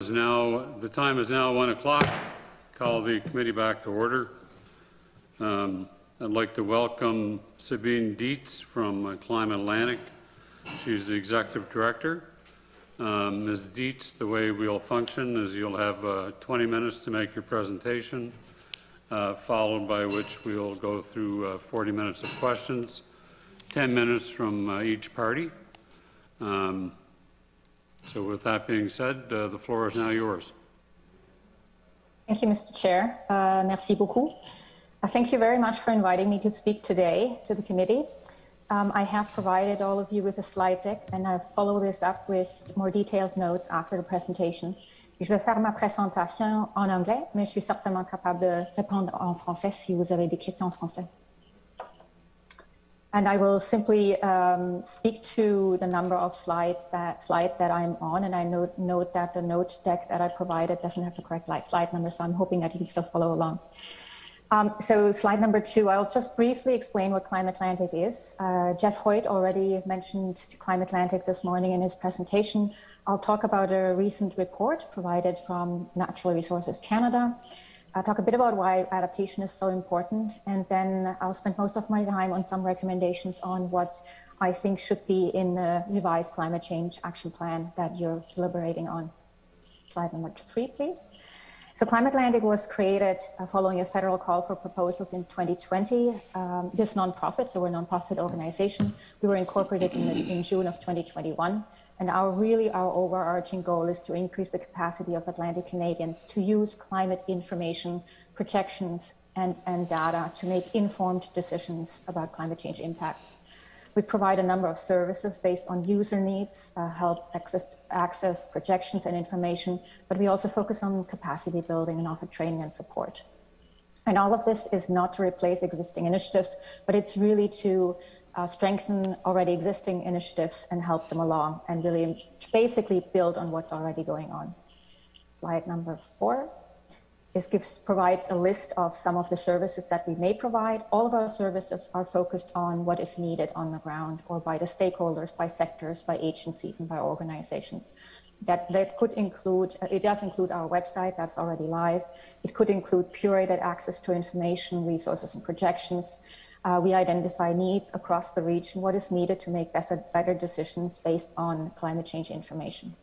is now, the time is now 1 o'clock. Call the committee back to order. Um, I'd like to welcome Sabine Dietz from Climate Atlantic. She's the executive director. Um, Ms. Dietz, the way we'll function is you'll have uh, 20 minutes to make your presentation, uh, followed by which we'll go through uh, 40 minutes of questions, 10 minutes from uh, each party. Um, so with that being said, uh, the floor is now yours. Thank you, Mr. Chair. Uh, merci beaucoup. Uh, thank you very much for inviting me to speak today to the committee. Um, I have provided all of you with a slide deck and I'll follow this up with more detailed notes after the presentation. Je vais faire ma présentation en anglais, mais je suis certainement capable de répondre en français si vous avez des questions en français. And I will simply um, speak to the number of slides that slide that I'm on, and I note, note that the note deck that I provided doesn't have the correct slide number, so I'm hoping that you can still follow along. Um, so slide number two, I'll just briefly explain what Climate Atlantic is. Uh, Jeff Hoyt already mentioned Climate Atlantic this morning in his presentation. I'll talk about a recent report provided from Natural Resources Canada. I'll talk a bit about why adaptation is so important, and then I'll spend most of my time on some recommendations on what I think should be in the revised climate change action plan that you're deliberating on. Slide number three, please. So Climate Atlantic was created uh, following a federal call for proposals in 2020. Um, this nonprofit, so we're a nonprofit organization, we were incorporated in, the, in June of 2021. And our really our overarching goal is to increase the capacity of Atlantic Canadians to use climate information, projections, and, and data to make informed decisions about climate change impacts. We provide a number of services based on user needs, uh, help access, access projections and information, but we also focus on capacity building and offer training and support. And all of this is not to replace existing initiatives, but it's really to uh, strengthen already existing initiatives and help them along and really basically build on what's already going on. Slide number four. This gives, provides a list of some of the services that we may provide. All of our services are focused on what is needed on the ground or by the stakeholders, by sectors, by agencies, and by organizations. That, that could include, it does include our website that's already live. It could include curated access to information, resources, and projections. Uh, we identify needs across the region, what is needed to make better, better decisions based on climate change information.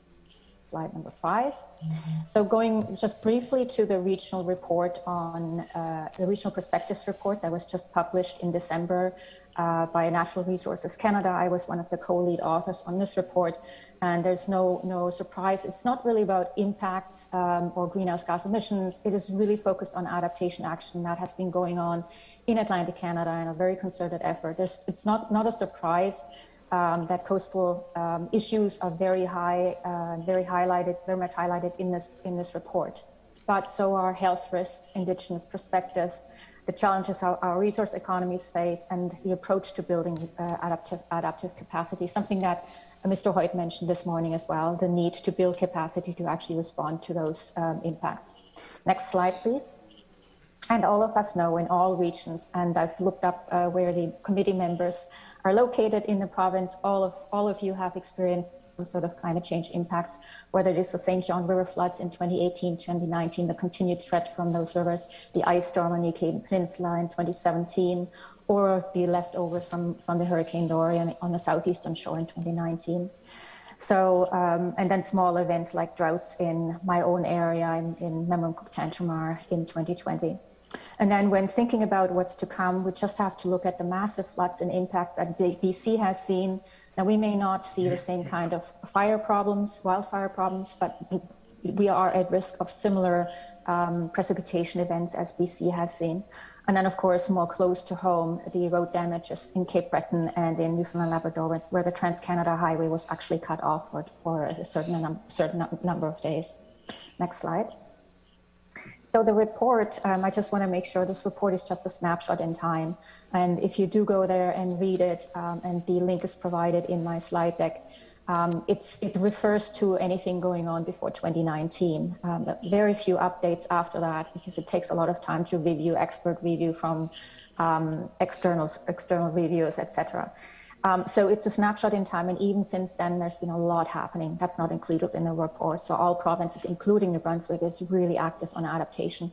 Slide number 5 mm -hmm. So going just briefly to the regional report on uh, the regional perspectives report that was just published in December uh, by Natural Resources Canada. I was one of the co-lead authors on this report, and there's no no surprise. It's not really about impacts um, or greenhouse gas emissions. It is really focused on adaptation action that has been going on in Atlantic Canada in a very concerted effort. There's, it's not, not a surprise um, that coastal um, issues are very high, uh, very highlighted, very much highlighted in this, in this report. But so are health risks, indigenous perspectives, the challenges our, our resource economies face, and the approach to building uh, adaptive, adaptive capacity, something that uh, Mr. Hoyt mentioned this morning as well, the need to build capacity to actually respond to those um, impacts. Next slide, please. And all of us know in all regions, and I've looked up uh, where the committee members are located in the province, all of, all of you have experienced some sort of climate change impacts, whether it is the St. John River floods in 2018, 2019, the continued threat from those rivers, the ice storm on the Acadian Peninsula in 2017, or the leftovers from, from the Hurricane Dorian on the southeastern shore in 2019. So, um, and then small events like droughts in my own area in, in Memramcook Tantramar in 2020. And then when thinking about what's to come, we just have to look at the massive floods and impacts that BC has seen. Now, we may not see the same kind of fire problems, wildfire problems, but we are at risk of similar um, precipitation events as BC has seen. And then, of course, more close to home, the road damages in Cape Breton and in Newfoundland Labrador, where the Trans Canada Highway was actually cut off for, for a certain, num certain number of days. Next slide. So the report, um, I just want to make sure this report is just a snapshot in time. And if you do go there and read it, um, and the link is provided in my slide deck, um, it refers to anything going on before 2019. Um, very few updates after that because it takes a lot of time to review, expert review from um, external external reviews, etc. Um, so it's a snapshot in time, and even since then, there's been a lot happening. That's not included in the report. So all provinces, including New Brunswick, is really active on adaptation.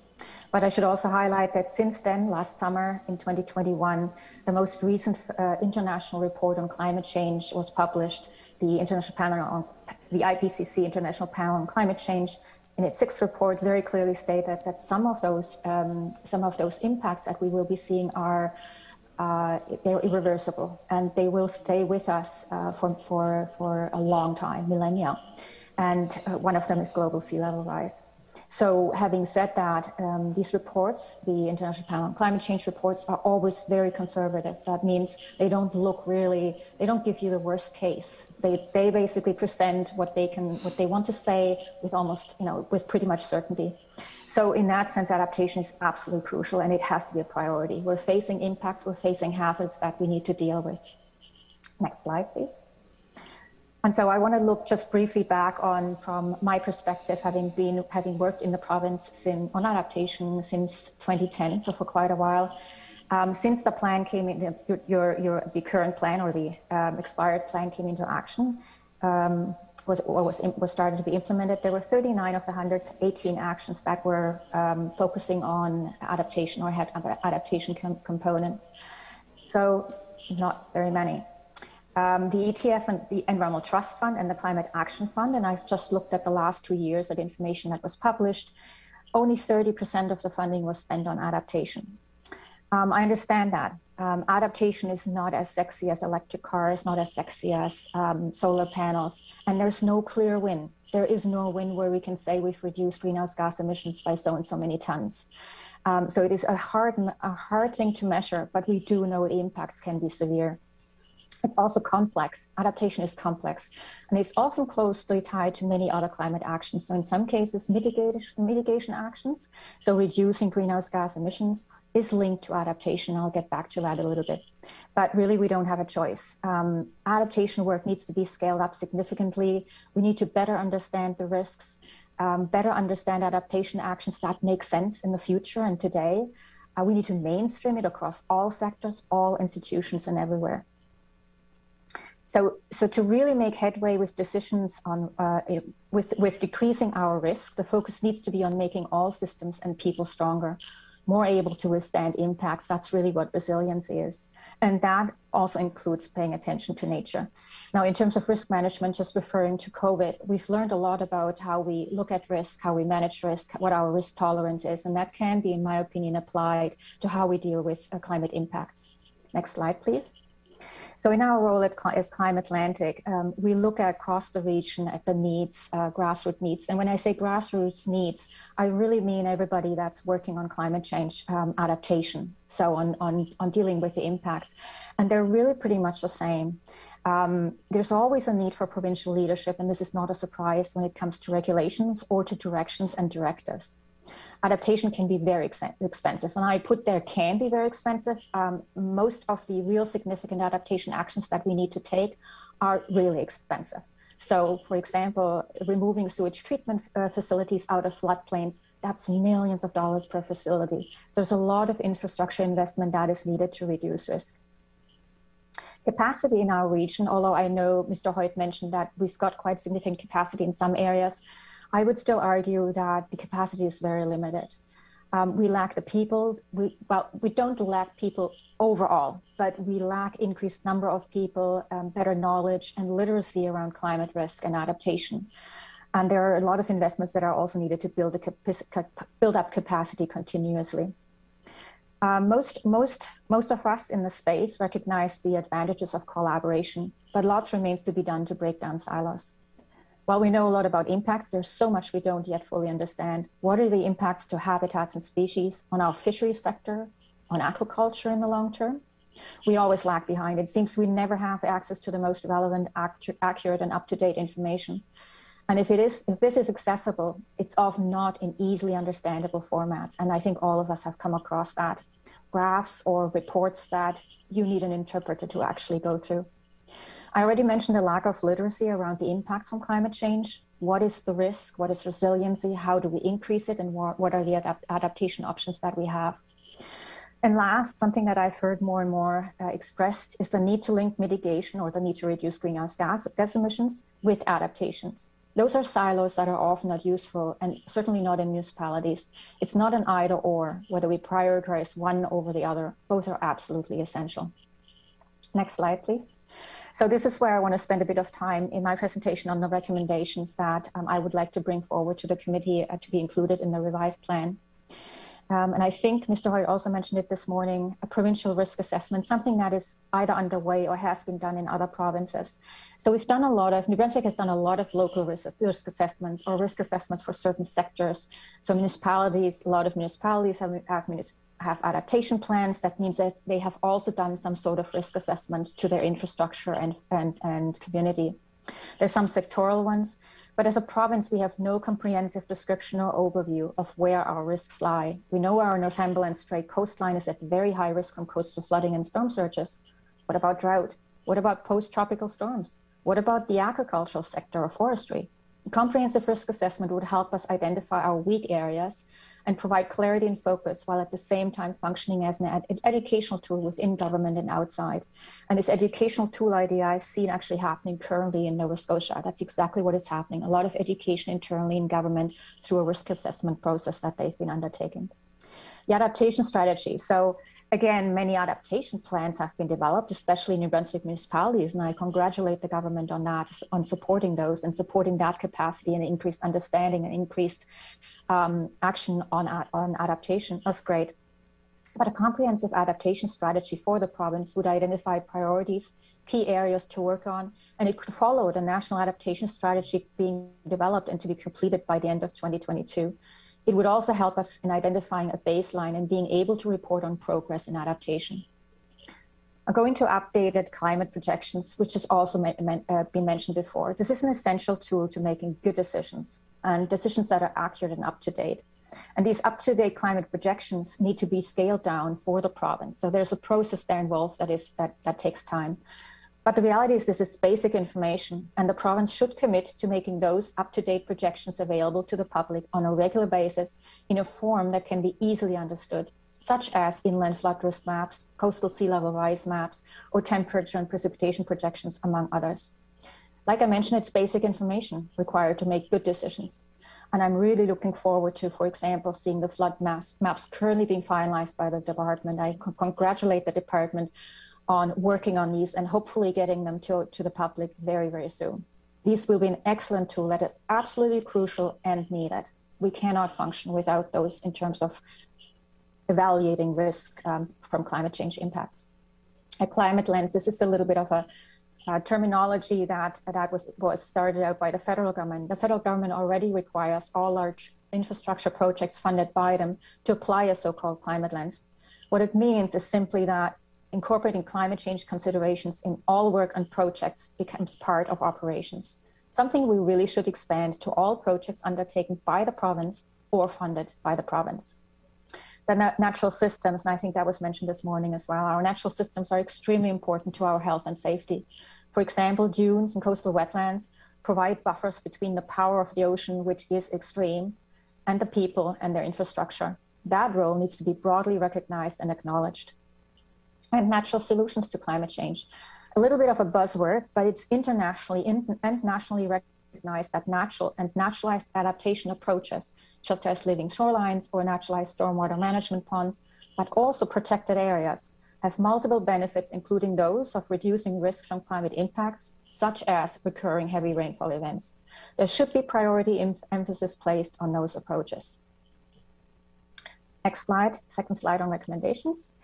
But I should also highlight that since then, last summer in 2021, the most recent uh, international report on climate change was published. The International Panel on the IPCC International Panel on Climate Change in its sixth report very clearly stated that some of those um, some of those impacts that we will be seeing are uh, they're irreversible and they will stay with us uh, for, for, for a long time, millennia. And uh, one of them is global sea level rise. So, having said that, um, these reports, the International Panel on Climate Change reports, are always very conservative. That means they don't look really, they don't give you the worst case. They, they basically present what they can, what they want to say with almost, you know, with pretty much certainty. So, in that sense, adaptation is absolutely crucial and it has to be a priority. We're facing impacts, we're facing hazards that we need to deal with. Next slide, please. And so I want to look just briefly back on, from my perspective, having been having worked in the province on adaptation since 2010, so for quite a while. Um, since the plan came in, your, your, your, the current plan or the um, expired plan came into action, um, was was was started to be implemented. There were 39 of the 118 actions that were um, focusing on adaptation or had adaptation com components. So not very many um, the ETF and the Environmental Trust Fund and the Climate Action Fund. And I've just looked at the last two years of information that was published. Only 30% of the funding was spent on adaptation. Um, I understand that. Um, adaptation is not as sexy as electric cars, not as sexy as um, solar panels, and there's no clear win. There is no win where we can say we've reduced greenhouse gas emissions by so and so many tons. Um, so it is a hard, a hard thing to measure, but we do know the impacts can be severe. It's also complex. Adaptation is complex, and it's often closely tied to many other climate actions. So, in some cases, mitigation, mitigation actions, so reducing greenhouse gas emissions, is linked to adaptation. I'll get back to that a little bit. But really, we don't have a choice. Um, adaptation work needs to be scaled up significantly. We need to better understand the risks, um, better understand adaptation actions that make sense in the future and today. Uh, we need to mainstream it across all sectors, all institutions, and everywhere. So, so to really make headway with decisions on uh, with with decreasing our risk, the focus needs to be on making all systems and people stronger, more able to withstand impacts. That's really what resilience is, and that also includes paying attention to nature. Now, in terms of risk management, just referring to COVID, we've learned a lot about how we look at risk, how we manage risk, what our risk tolerance is, and that can be, in my opinion, applied to how we deal with uh, climate impacts. Next slide, please. So in our role at, as Climb Atlantic, um, we look at across the region at the needs, uh, grassroots needs. And when I say grassroots needs, I really mean everybody that's working on climate change um, adaptation. So on, on, on dealing with the impacts. And they're really pretty much the same. Um, there's always a need for provincial leadership, and this is not a surprise when it comes to regulations or to directions and directives adaptation can be very ex- expensive. And I put there can be very expensive. Um, most of the real significant adaptation actions that we need to take are really expensive. So, for example, removing sewage treatment uh, facilities out of floodplains, that's millions of dollars per facility. There's a lot of infrastructure investment that is needed to reduce risk. Capacity in our region, although I know Mr. Hoyt mentioned that we've got quite significant capacity in some areas, I would still argue that the capacity is very limited. Um, we lack the people. We, well, we don't lack people overall, but we lack increased number of people, um, better knowledge and literacy around climate risk and adaptation. And there are a lot of investments that are also needed to build, a, build up capacity continuously. Uh, most, most, most of us in the space recognize the advantages of collaboration, but lots remains to be done to break down silos. While we know a lot about impacts, there's so much we don't yet fully understand. What are the impacts to habitats and species on our fisheries sector, on aquaculture in the long term? We always lag behind. It seems we never have access to the most relevant, accurate, and up-to-date information. And if it is, if this is accessible, it's often not in easily understandable formats. And I think all of us have come across that graphs or reports that you need an interpreter to actually go through. I already mentioned the lack of literacy around the impacts from climate change. What is the risk? What is resiliency? How do we increase it? And what, what are the adapt- adaptation options that we have? And last, something that I've heard more and more uh, expressed is the need to link mitigation or the need to reduce greenhouse gas, gas emissions with adaptations. Those are silos that are often not useful and certainly not in municipalities. It's not an either or, whether we prioritize one over the other. Both are absolutely essential. Next slide, please. So this is where I want to spend a bit of time in my presentation on the recommendations that um, I would like to bring forward to the committee uh, to be included in the revised plan. Um, and I think Mr. Hoyt also mentioned it this morning, a provincial risk assessment, something that is either underway or has been done in other provinces. So we've done a lot of, New Brunswick has done a lot of local risk, risk assessments or risk assessments for certain sectors. So municipalities, a lot of municipalities have, have, have adaptation plans. That means that they have also done some sort of risk assessment to their infrastructure and, and, and community. There's some sectoral ones. But as a province, we have no comprehensive description or overview of where our risks lie. We know our Northumberland Strait coastline is at very high risk from coastal flooding and storm surges. What about drought? What about post-tropical storms? What about the agricultural sector or forestry? A comprehensive risk assessment would help us identify our weak areas and provide clarity and focus while at the same time functioning as an ed- educational tool within government and outside. And this educational tool idea I've seen actually happening currently in Nova Scotia. That's exactly what is happening. A lot of education internally in government through a risk assessment process that they've been undertaking. The adaptation strategy. So again, many adaptation plans have been developed, especially in New Brunswick municipalities, and I congratulate the government on that, on supporting those and supporting that capacity and increased understanding and increased um, action on, on adaptation. That's great. But a comprehensive adaptation strategy for the province would identify priorities, key areas to work on, and it could follow the national adaptation strategy being developed and to be completed by the end of 2022. It would also help us in identifying a baseline and being able to report on progress in adaptation. I'm going to updated climate projections, which has also uh, been mentioned before. This is an essential tool to making good decisions and decisions that are accurate and up to date. And these up to date climate projections need to be scaled down for the province. So there's a process there involved that is that, that takes time. But the reality is, this is basic information, and the province should commit to making those up to date projections available to the public on a regular basis in a form that can be easily understood, such as inland flood risk maps, coastal sea level rise maps, or temperature and precipitation projections, among others. Like I mentioned, it's basic information required to make good decisions. And I'm really looking forward to, for example, seeing the flood maps, maps currently being finalized by the department. I congratulate the department on working on these and hopefully getting them to, to the public very, very soon. These will be an excellent tool that is absolutely crucial and needed. We cannot function without those in terms of evaluating risk um, from climate change impacts. A climate lens, this is a little bit of a, a terminology that, that was, was started out by the federal government. The federal government already requires all large infrastructure projects funded by them to apply a so-called climate lens. What it means is simply that incorporating climate change considerations in all work and projects becomes part of operations, something we really should expand to all projects undertaken by the province or funded by the province. The na natural systems, and I think that was mentioned this morning as well, our natural systems are extremely important to our health and safety. For example, dunes and coastal wetlands provide buffers between the power of the ocean, which is extreme, and the people and their infrastructure. That role needs to be broadly recognized and acknowledged and natural solutions to climate change. A little bit of a buzzword, but it's internationally and nationally recognized that natural and naturalized adaptation approaches, such as living shorelines or naturalized stormwater management ponds, but also protected areas, have multiple benefits, including those of reducing risks from climate impacts, such as recurring heavy rainfall events. There should be priority em emphasis placed on those approaches. Next slide, second slide on recommendations.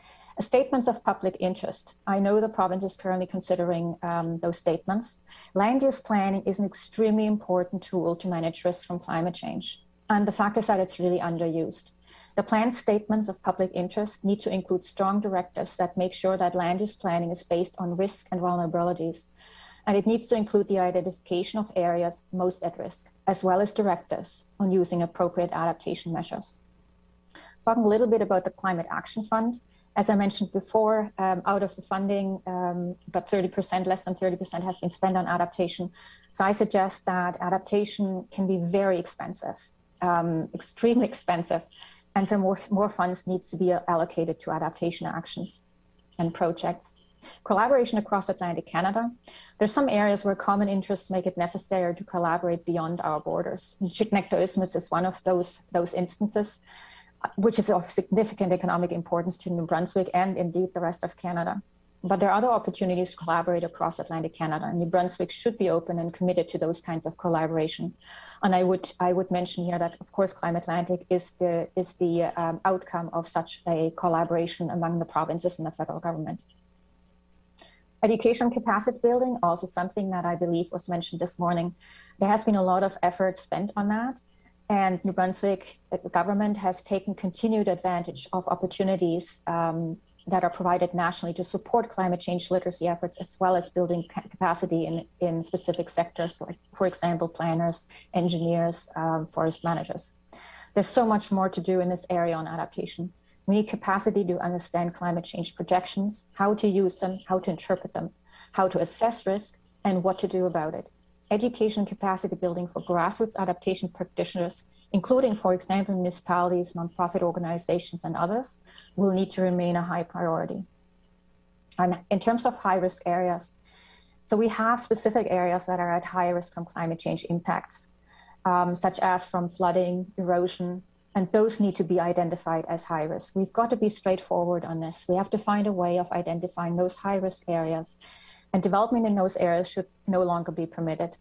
Statements of public interest. I know the province is currently considering um, those statements. Land use planning is an extremely important tool to manage risk from climate change. And the fact is that it's really underused. The planned statements of public interest need to include strong directives that make sure that land use planning is based on risk and vulnerabilities. And it needs to include the identification of areas most at risk, as well as directives on using appropriate adaptation measures. Talking a little bit about the Climate Action Fund, as I mentioned before, um, out of the funding, um, about 30%, less than 30% has been spent on adaptation. So I suggest that adaptation can be very expensive, um, extremely expensive. and so more, more funds needs to be allocated to adaptation actions and projects. Collaboration across Atlantic Canada. There's some areas where common interests make it necessary to collaborate beyond our borders. Chignecto Isthmus is one of those, those instances, which is of significant economic importance to New Brunswick and indeed the rest of Canada. But there are other opportunities to collaborate across Atlantic Canada. And New Brunswick should be open and committed to those kinds of collaboration. And I would I would mention here that of course Climate Atlantic is the is the um, outcome of such a collaboration among the provinces and the federal government. Education capacity building, also something that I believe was mentioned this morning. There has been a lot of effort spent on that. And New Brunswick, government has taken continued advantage of opportunities um, that are provided nationally to support climate change literacy efforts, as well as building capacity in, in specific sectors, like, for example, planners, engineers, um, forest managers. There's so much more to do in this area on adaptation. We need capacity to understand climate change projections, how to use them, how to interpret them, how to assess risk, and what to do about it. Education capacity building for grassroots adaptation practitioners including, for example, municipalities, nonprofit organizations, and others, will need to remain a high priority. And in terms of high risk areas, so we have specific areas that are at high risk from climate change impacts, um, such as from flooding, erosion, and those need to be identified as high risk. We've got to be straightforward on this. We have to find a way of identifying those high risk areas, and development in those areas should no longer be permitted.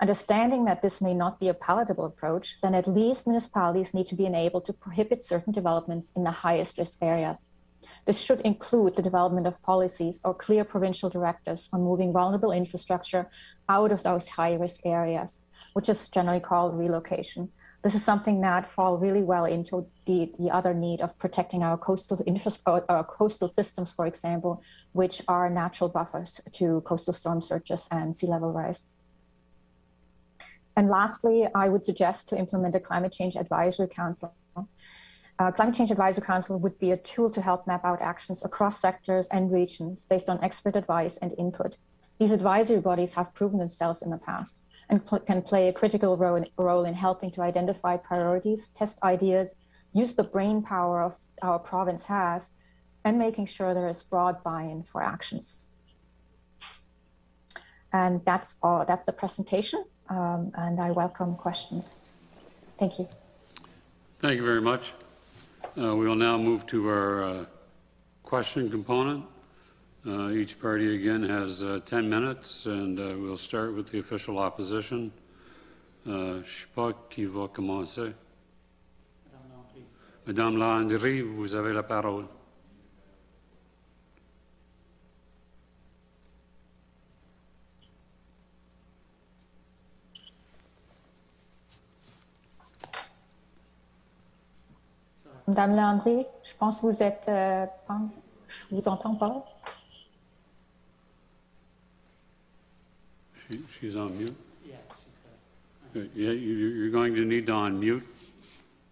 Understanding that this may not be a palatable approach, then at least municipalities need to be enabled to prohibit certain developments in the highest risk areas. This should include the development of policies or clear provincial directives on moving vulnerable infrastructure out of those high risk areas, which is generally called relocation. This is something that fall really well into the, the other need of protecting our coastal infrastructure, our coastal systems, for example, which are natural buffers to coastal storm surges and sea level rise. And lastly, I would suggest to implement a climate change advisory council. Uh, climate change advisory council would be a tool to help map out actions across sectors and regions based on expert advice and input. These advisory bodies have proven themselves in the past and pl- can play a critical role in, role in helping to identify priorities, test ideas, use the brain power of our province has, and making sure there is broad buy-in for actions. And that's all. That's the presentation um, and I welcome questions. Thank you. Thank you very much. Uh, we will now move to our uh, question component. Uh, each party again has uh, 10 minutes, and uh, we'll start with the official opposition. Uh, je ne sais pas qui va commencer. Madame Landry, vous avez la parole. Madame Landry, je pense que vous êtes. Euh, je vous entends pas. She, she's on mute. Yeah, she's got. Yeah, you, you're going to need to unmute.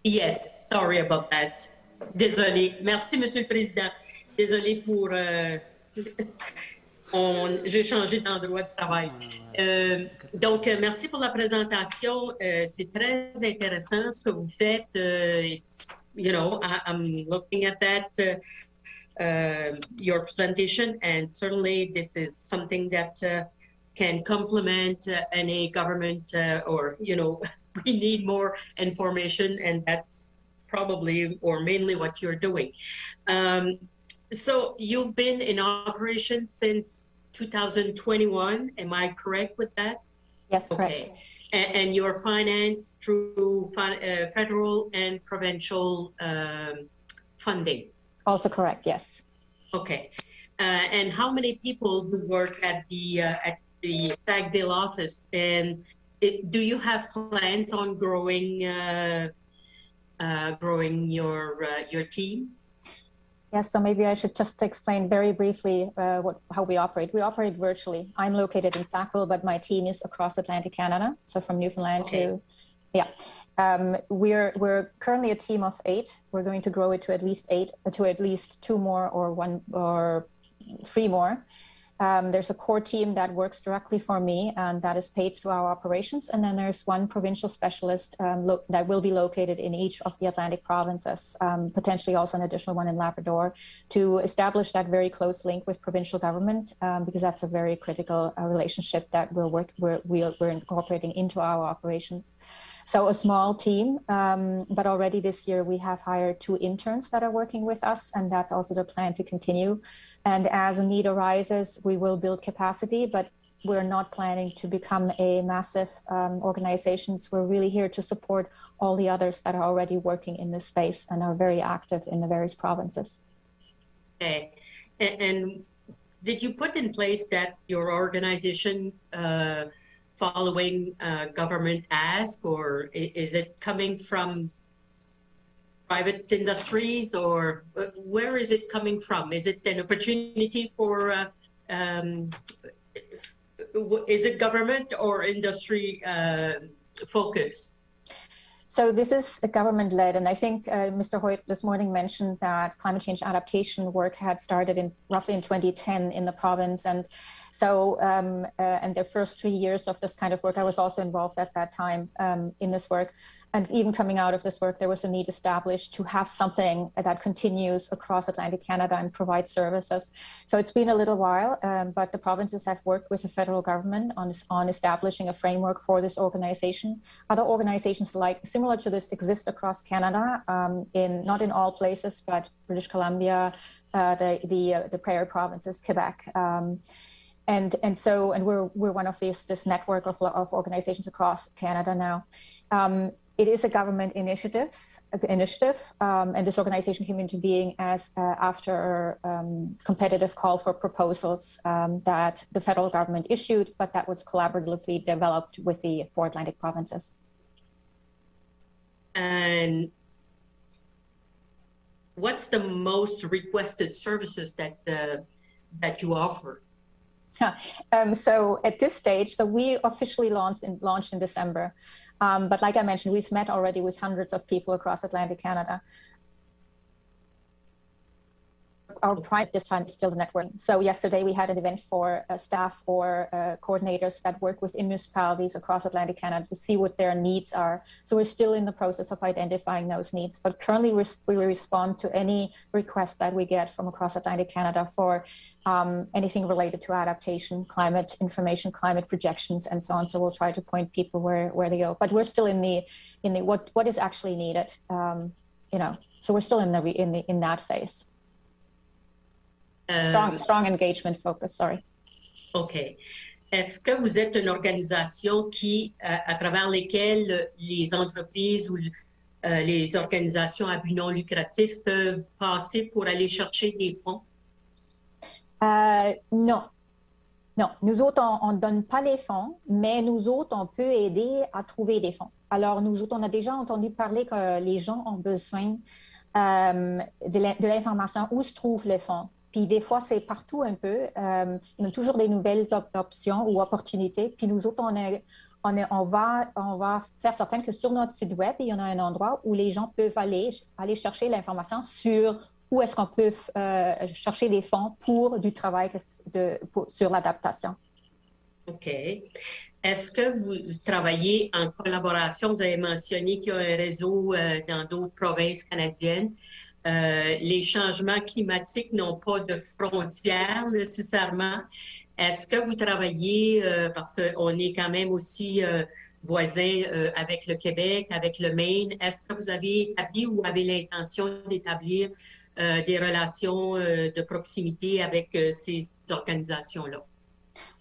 Yes, sorry about that. Désolé. Merci, Monsieur le Président. Désolé pour. Euh, j'ai changé d'endroit de travail. Euh, donc, euh, merci pour la présentation. Euh, c'est très intéressant ce que vous faites. Uh, it's, you know, I, am looking at that, uh, uh, your presentation, and certainly this is something that uh, can complement uh, any government uh, or, you know, we need more information, and that's probably or mainly what you're doing. Um, so you've been in operation since 2021. Am I correct with that? Yes, correct. Okay. And, and you're financed through uh, federal and provincial um, funding. Also correct. Yes. Okay. Uh, and how many people who work at the uh, at the Sackville office? And it, do you have plans on growing uh, uh, growing your uh, your team? Yes, so maybe I should just explain very briefly uh, what, how we operate. We operate virtually. I'm located in Sackville, but my team is across Atlantic Canada, so from Newfoundland okay. to, yeah. Um, we're we're currently a team of eight. We're going to grow it to at least eight, to at least two more, or one or three more. Um, there's a core team that works directly for me and that is paid through our operations. And then there's one provincial specialist um, lo- that will be located in each of the Atlantic provinces, um, potentially also an additional one in Labrador, to establish that very close link with provincial government, um, because that's a very critical uh, relationship that we're, work- we're, we're incorporating into our operations. So a small team, um, but already this year we have hired two interns that are working with us, and that's also the plan to continue. And as a need arises, we will build capacity, but we're not planning to become a massive um, organization. We're really here to support all the others that are already working in this space and are very active in the various provinces. Okay. And, and did you put in place that your organization uh, following uh, government ask, or is it coming from private industries, or uh, where is it coming from? Is it an opportunity for? Uh, um, is it government or industry uh, focus? So this is a government led, and I think uh, Mr. Hoyt this morning mentioned that climate change adaptation work had started in roughly in 2010 in the province, and so um, uh, and the first three years of this kind of work, I was also involved at that time um, in this work and even coming out of this work, there was a need established to have something that continues across Atlantic Canada and provide services. So it's been a little while, um, but the provinces have worked with the federal government on, on establishing a framework for this organization. Other organizations like similar to this exist across Canada, um, in not in all places, but British Columbia, uh, the the uh, the Prairie provinces, Quebec. Um, and and so and we're we're one of these this network of, of organizations across Canada now. Um, it is a government initiatives initiative, um, and this organization came into being as uh, after um, competitive call for proposals um, that the federal government issued, but that was collaboratively developed with the four Atlantic provinces. And what's the most requested services that the that you offer? Um, so at this stage, so we officially launched in, launched in December. Um, but like I mentioned, we've met already with hundreds of people across Atlantic Canada our prime this time is still the network. So yesterday we had an event for uh, staff or uh, coordinators that work within municipalities across Atlantic Canada to see what their needs are. So we're still in the process of identifying those needs, but currently we respond to any request that we get from across Atlantic Canada for um, anything related to adaptation, climate information, climate projections, and so on. So we'll try to point people where where they go. But we're still in the in the what what is actually needed. Um, you know, so we're still in the in the in that phase. Strong, strong engagement focus, sorry. OK. Est-ce que vous êtes une organisation qui, euh, à travers lesquelles les entreprises ou euh, les organisations à but non lucratif peuvent passer pour aller chercher des fonds? Euh, non. Non, nous autres, on ne donne pas les fonds, mais nous autres, on peut aider à trouver des fonds. Alors, nous autres, on a déjà entendu parler que les gens ont besoin de l'information où se trouvent les fonds. Puis des fois, c'est partout un peu. Euh, il y a toujours des nouvelles options ou opportunités. Puis nous autres, on, va, faire certain que sur notre site web, il y en a un endroit où les gens peuvent aller, chercher l'information sur où est-ce qu'on peut euh, chercher des fonds pour du travail sur l'adaptation. OK. Est-ce que vous travaillez en collaboration? Vous avez mentionné qu'il y a un réseau euh, dans d'autres provinces canadiennes. Euh, les changements climatiques n'ont pas de frontières nécessairement. Est-ce que vous travaillez, euh, parce qu'on est quand même aussi euh, voisins avec le Québec, avec le Maine, est-ce que vous avez établi ou avez l'intention d'établir des relations de proximité avec ces organisations-là?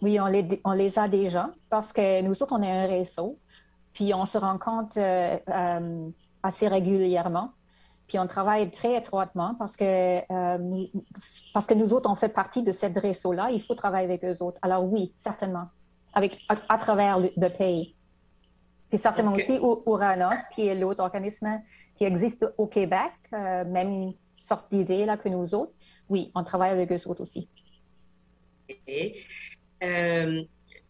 Oui, on les a déjà parce que nous autres, on est un réseau, puis on se rencontre assez régulièrement. Puis on travaille très étroitement parce que, euh, parce que nous autres, on fait partie de cette réseau-là. Il faut travailler avec eux autres. Alors oui, certainement, avec, à, travers le, pays. Puis certainement aussi Uranos, qui est l'autre organisme qui existe au Québec, euh, même sorte d'idée là que nous autres. Oui, on travaille avec eux autres aussi. Okay. Um,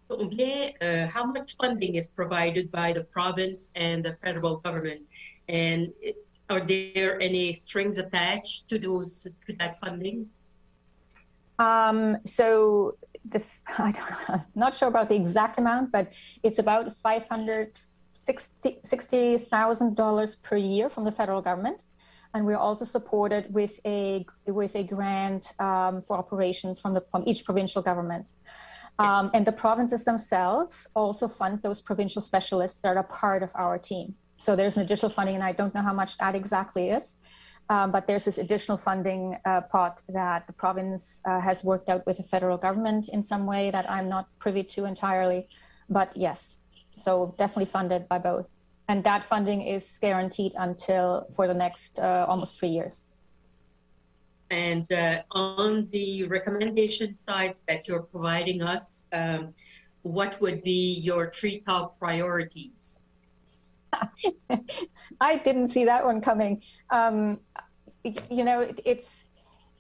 combien, uh, how much funding is provided by the province and the federal government? And are there any strings attached to those to that funding? Um, so the, I am not sure about the exact amount, but it's about five hundred sixty thousand dollars per year from the federal government, and we're also supported with a with a grant um, for operations from the from each provincial government. Um, and the provinces themselves also fund those provincial specialists that are part of our team. So there's an additional funding, and I don't know how much that exactly is, um, but there's this additional funding uh, pot that the province uh, has worked out with the federal government in some way that I'm not privy to entirely. But yes, so definitely funded by both. And that funding is guaranteed until for the next uh, almost three years. And uh, on the recommendation sides that you're providing us, um, what would be your three top priorities? I didn't see that one coming. Um, you know, it, it's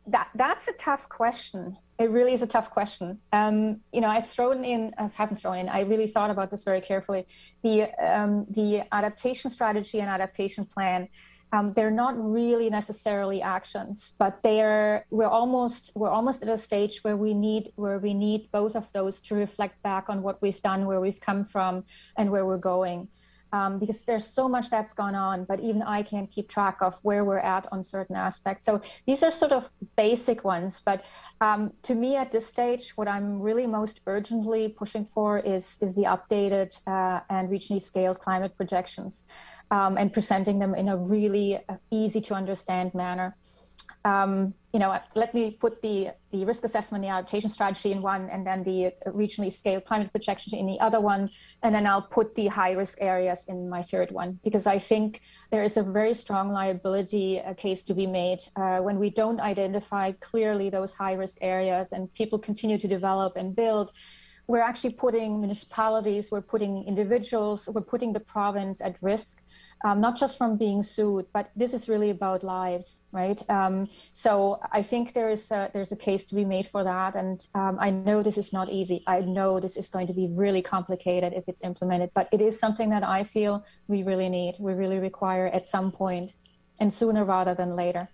that that's a tough question. It really is a tough question. Um, you know, I've thrown in, I haven't thrown in. I really thought about this very carefully. The um, the adaptation strategy and adaptation plan. Um, they're not really necessarily actions, but they're we're almost we're almost at a stage where we need where we need both of those to reflect back on what we've done, where we've come from, and where we're going um, because there's so much that's gone on, but even I can't keep track of where we're at on certain aspects. So these are sort of basic ones, but um, to me at this stage, what I'm really most urgently pushing for is is the updated uh, and regionally scaled climate projections, um, and presenting them in a really uh, easy to understand manner um, you know, let me put the, the risk assessment, the adaptation strategy in one, and then the regionally scaled climate projection in the other one, and then I'll put the high risk areas in my third one, because I think there is a very strong liability uh, case to be made uh, when we don't identify clearly those high risk areas and people continue to develop and build. We're actually putting municipalities, we're putting individuals, we're putting the province at risk um, not just from being sued, but this is really about lives, right? Um, so I think there is a, there's a case to be made for that, and um, I know this is not easy. I know this is going to be really complicated if it's implemented, but it is something that I feel we really need, we really require at some point, and sooner rather than later.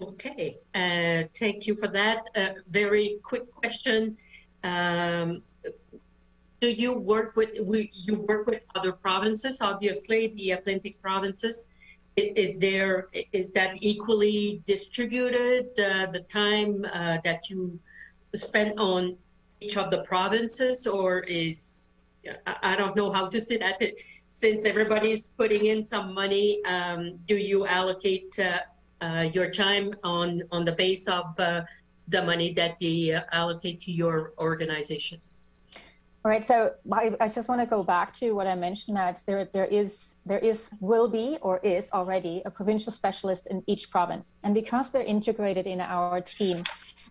Okay, uh, thank you for that. Uh, very quick question. Um, do you work with you work with other provinces? Obviously, the Atlantic provinces. Is there is that equally distributed? Uh, the time uh, that you spend on each of the provinces, or is I don't know how to say that. Since everybody's putting in some money, um, do you allocate uh, uh your time on on the base of uh, the money that they allocate to your organization? All right, so I, I just want to go back to what I mentioned that there there is there is will be or is already a provincial specialist in each province, and because they're integrated in our team,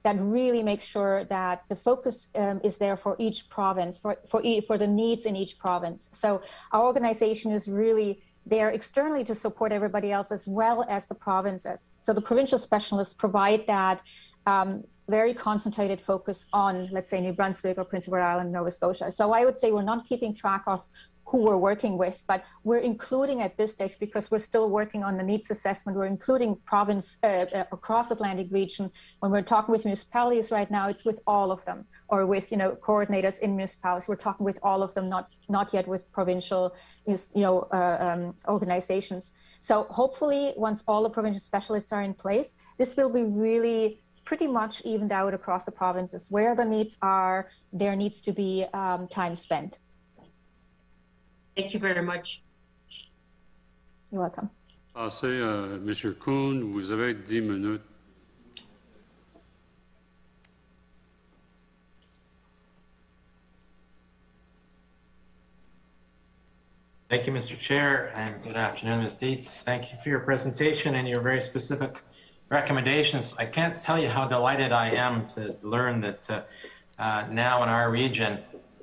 that really makes sure that the focus um, is there for each province for for e- for the needs in each province. So our organization is really there externally to support everybody else as well as the provinces. So the provincial specialists provide that um, very concentrated focus on, let's say, New Brunswick or Prince Edward Island, Nova Scotia. So I would say we're not keeping track of who we're working with, but we're including at this stage because we're still working on the needs assessment. We're including province uh, uh, across Atlantic region. When we're talking with municipalities right now, it's with all of them, or with you know coordinators in municipalities. We're talking with all of them, not not yet with provincial you know uh, um, organizations. So hopefully, once all the provincial specialists are in place, this will be really pretty much evened out across the provinces. Where the needs are, there needs to be um, time spent. Thank you very much. You're welcome. Passez, uh, Monsieur Coon, vous avez 10 minutes. Thank you, Mr. Chair, and good afternoon, Ms. Dietz. Thank you for your presentation and your very specific recommendations. I can't tell you how delighted I am to learn that uh, uh, now in our region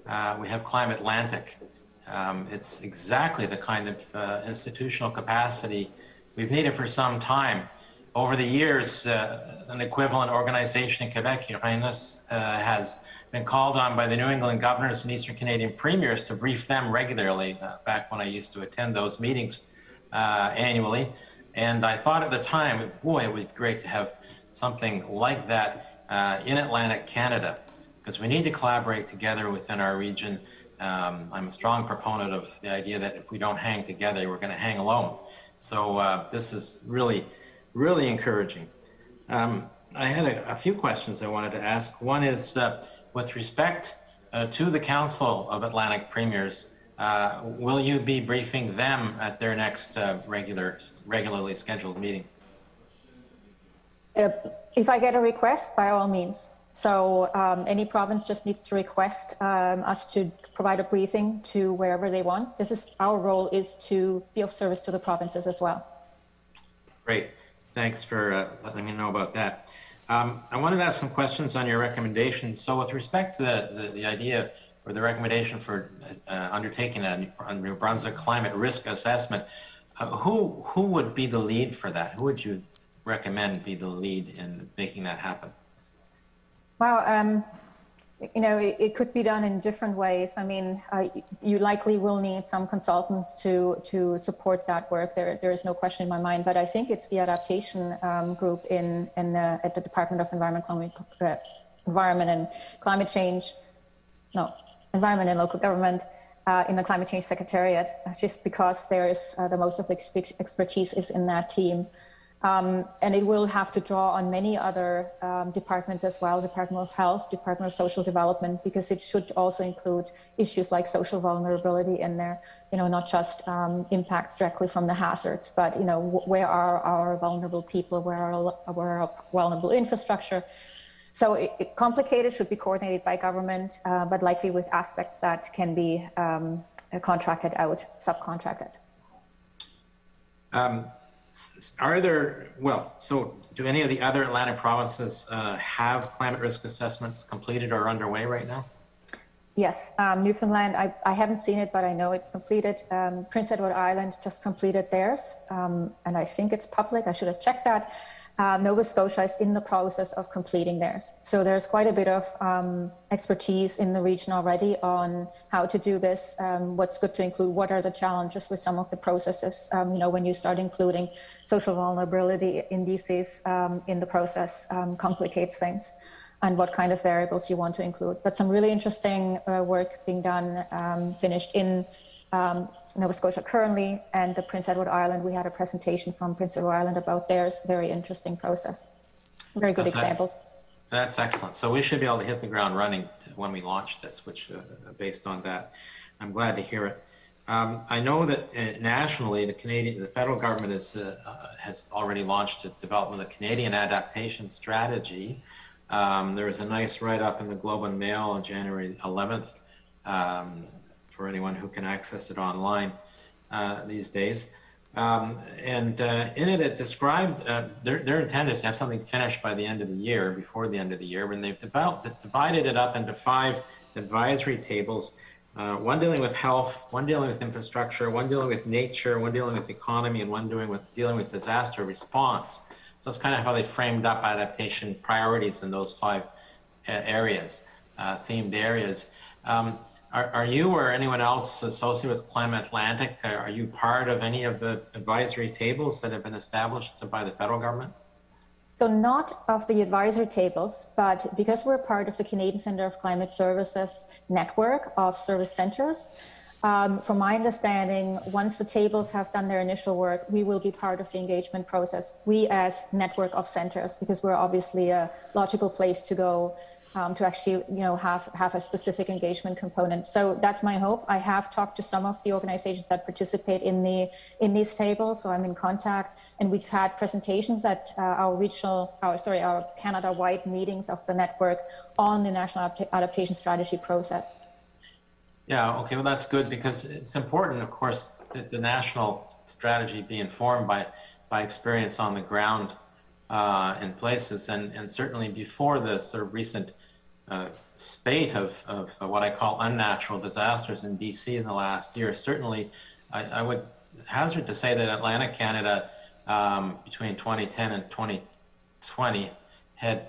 uh, we have Climate Atlantic. Um, it's exactly the kind of uh, institutional capacity we've needed for some time. Over the years, uh, an equivalent organization in Quebec, Ouranos, uh, has been called on by the New England governors and Eastern Canadian premiers to brief them regularly, back when I used to attend those meetings annually. And I thought at the time, boy, it would be great to have something like that uh, in Atlantic Canada, because we need to collaborate together within our region. Um, I'm a strong proponent of the idea that if we don't hang together, we're going to hang alone. So uh, this is really, really encouraging. Um, I had a, a, few questions I wanted to ask. One is uh, with respect uh, to the Council of Atlantic Premiers, uh, will you be briefing them at their next uh, regular, regularly scheduled meeting? Uh, if I get a request, by all means. So um, any province just needs to request um, us to provide a briefing to wherever they want. This is our role is to be of service to the provinces as well. Great. Thanks for uh, letting me know about that. Um, I wanted to ask some questions on your recommendations. So with respect to the, the, the idea or the recommendation for uh, undertaking a, New Brunswick climate risk assessment, uh, who, who would be the lead for that? Who would you recommend be the lead in making that happen? Well, um, you know, it, it, could be done in different ways. I mean, uh, you likely will need some consultants to to support that work. There, there is no question in my mind. But I think it's the adaptation um, group in in the, at the Department of Environment, Climate, uh, Environment and Climate Change. No, Environment and Local Government. Uh, in the climate change secretariat, just because there is uh, the most of the expertise is in that team. Um, and it will have to draw on many other um, departments as well, Department of Health, Department of Social Development, because it should also include issues like social vulnerability in there, you know, not just um, impacts directly from the hazards, but, you know, where are our vulnerable people, where are, are vulnerable infrastructure. So it, it complicated, should be coordinated by government, uh, but likely with aspects that can be um, contracted out, subcontracted. Um, are there, well, so do any of the other Atlantic provinces uh, have climate risk assessments completed or underway right now? Yes, um, Newfoundland, I, I, haven't seen it, but I know it's completed. Um, Prince Edward Island just completed theirs, um, and I think it's public. I should have checked that uh, Nova Scotia is in the process of completing theirs. So there's quite a bit of um, expertise in the region already on how to do this, um, what's good to include, what are the challenges with some of the processes, um, you know, when you start including social vulnerability indices um, in the process um, complicates things and what kind of variables you want to include. But some really interesting uh, work being done, um, finished in Nova Scotia currently, and the Prince Edward Island, we had a presentation from Prince Edward Island about theirs. Very interesting process. Very good examples. That's excellent. So we should be able to hit the ground running when we launch this, which uh, based on that, I'm glad to hear it. Um, I know that uh, nationally, the Canadian, the federal government is, uh, uh, has already launched a development of the Canadian adaptation strategy. Um, there was a nice write-up in the Globe and Mail on January 11th um, for anyone who can access it online uh, these days. Um, and uh, in it, it described uh, their, their intent is to have something finished by the end of the year, before the end of the year, when they've developed, divided it up into five advisory tables. Uh, one dealing with health, one dealing with infrastructure, one dealing with nature, one dealing with economy, and one dealing with dealing with disaster response. So that's kind of how they framed up adaptation priorities in those five uh, areas, uh, themed areas. Um, are, are you or anyone else associated with Climate Atlantic? Are you part of any of the advisory tables that have been established by the federal government? So not of the advisory tables, but because we're part of the Canadian Centre of Climate Services network of service centres, um, from my understanding, once the tables have done their initial work, we will be part of the engagement process. We as network of centres, because we're obviously a logical place to go um, to actually, you know, have, have a specific engagement component. So that's my hope. I have talked to some of the organizations that participate in the in these tables, so I'm in contact, and we've had presentations at uh, our regional, our sorry, our Canada-wide meetings of the network on the national adaptation strategy process. Yeah. Okay. Well, that's good because it's important, of course, that the national strategy be informed by by experience on the ground uh, in places, and, and certainly before the sort of recent uh, spate of, of what I call unnatural disasters in BC in the last year, certainly I, I would hazard to say that Atlantic Canada um, between 2010 and 2020 had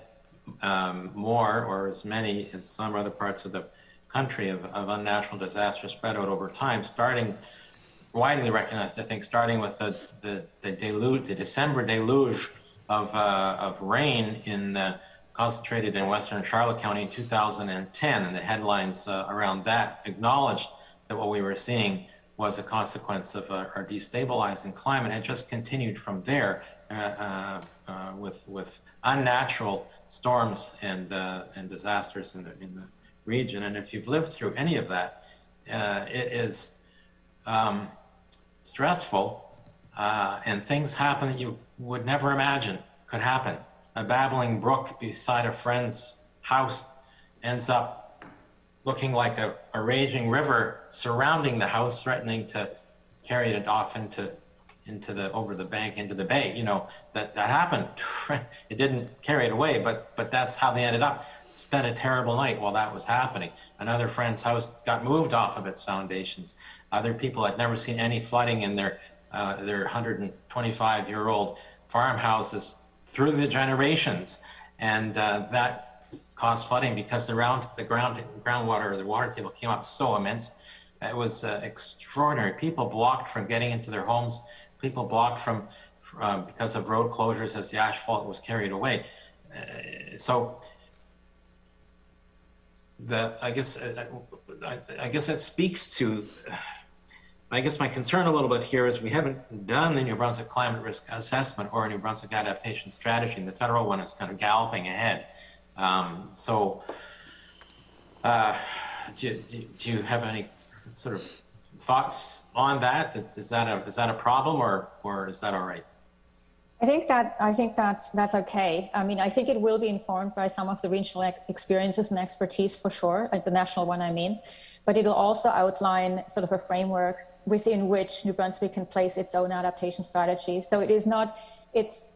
um, more or as many in some other parts of the country of, of unnatural disasters spread out over time, starting widely recognized, I think, starting with the, the, the deluge, the December deluge of, uh, of rain in uh, concentrated in western Charlotte County in 2010, and the headlines uh, around that acknowledged that what we were seeing was a consequence of uh, our destabilizing climate and just continued from there uh, uh, with, with unnatural storms and, and disasters in the, in the region. And if you've lived through any of that, it is um, stressful uh, and things happen that you would never imagine could happen. A babbling brook beside a friend's house ends up looking like a, a raging river surrounding the house, threatening to carry it off into into the over the bank into the bay. You know that that happened. It didn't carry it away, but but that's how they ended up. Spent a terrible night while that was happening. Another friend's house got moved off of its foundations. Other people had never seen any flooding in their uh, their 125 year old farmhouses through the generations, and uh, that caused flooding because the ground the ground groundwater the water table came up so immense. It was uh, extraordinary. People blocked from getting into their homes. People blocked from uh, because of road closures as the asphalt was carried away. Uh, so the I guess uh, I, I guess it speaks to I guess my concern a little bit here is we haven't done the New Brunswick climate risk assessment or New Brunswick adaptation strategy, and the federal one is kind of galloping ahead. Um, so, uh, do, do, do, you have any sort of thoughts on that? Is that a is that a problem, or or is that all right? I think that I think that's that's okay. I mean, I think it will be informed by some of the regional experiences and expertise for sure, like the national one, I mean, but it'll also outline sort of a framework within which New Brunswick can place its own adaptation strategy. So it is not, it's,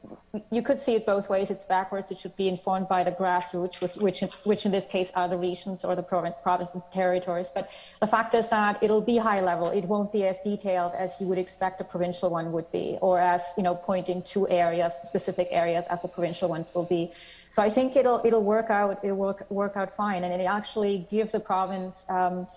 you could see it both ways. It's backwards. It should be informed by the grassroots, which, which, which in this case are the regions or the provinces, territories. But the fact is that it'll be high level. It won't be as detailed as you would expect a provincial one would be, or as, you know, pointing to areas, specific areas as the provincial ones will be. So I think it'll, it'll work out, it'll work, work out fine. And it actually give the province, um,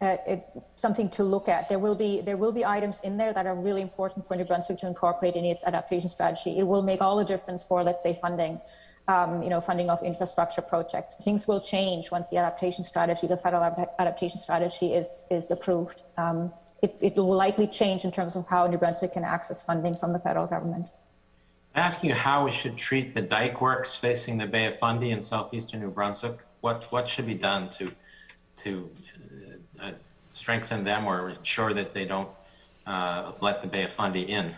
uh, it, something to look at. There will be there will be items in there that are really important for New Brunswick to incorporate in its adaptation strategy. It will make all the difference for, let's say, funding. Um, you know, funding of infrastructure projects. Things will change once the adaptation strategy, the federal adaptation strategy, is is approved. Um, it, it will likely change in terms of how New Brunswick can access funding from the federal government. I'm asking you how we should treat the dike works facing the Bay of Fundy in southeastern New Brunswick. What what should be done to to uh, strengthen them or ensure that they don't uh, let the Bay of Fundy in?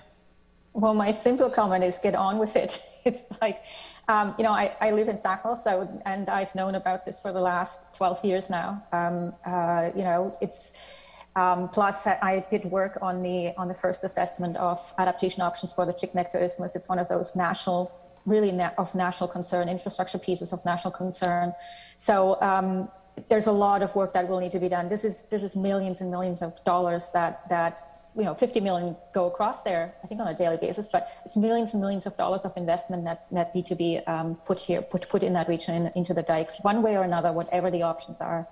Well, my simple comment is get on with it. It's like, um, you know, I, I live in Sackville, so and I've known about this for the last 12 years now. Um, uh, you know, it's um, plus I did work on the on the first assessment of adaptation options for the Chignecto Isthmus. It's one of those national, really na- of national concern, infrastructure pieces of national concern. So um, there's a lot of work that will need to be done. This is this is millions and millions of dollars that that you know 50 million go across there. I think on a daily basis, but it's millions and millions of dollars of investment that that need to be um, put here, put put in that region in, into the dikes, one way or another, whatever the options are.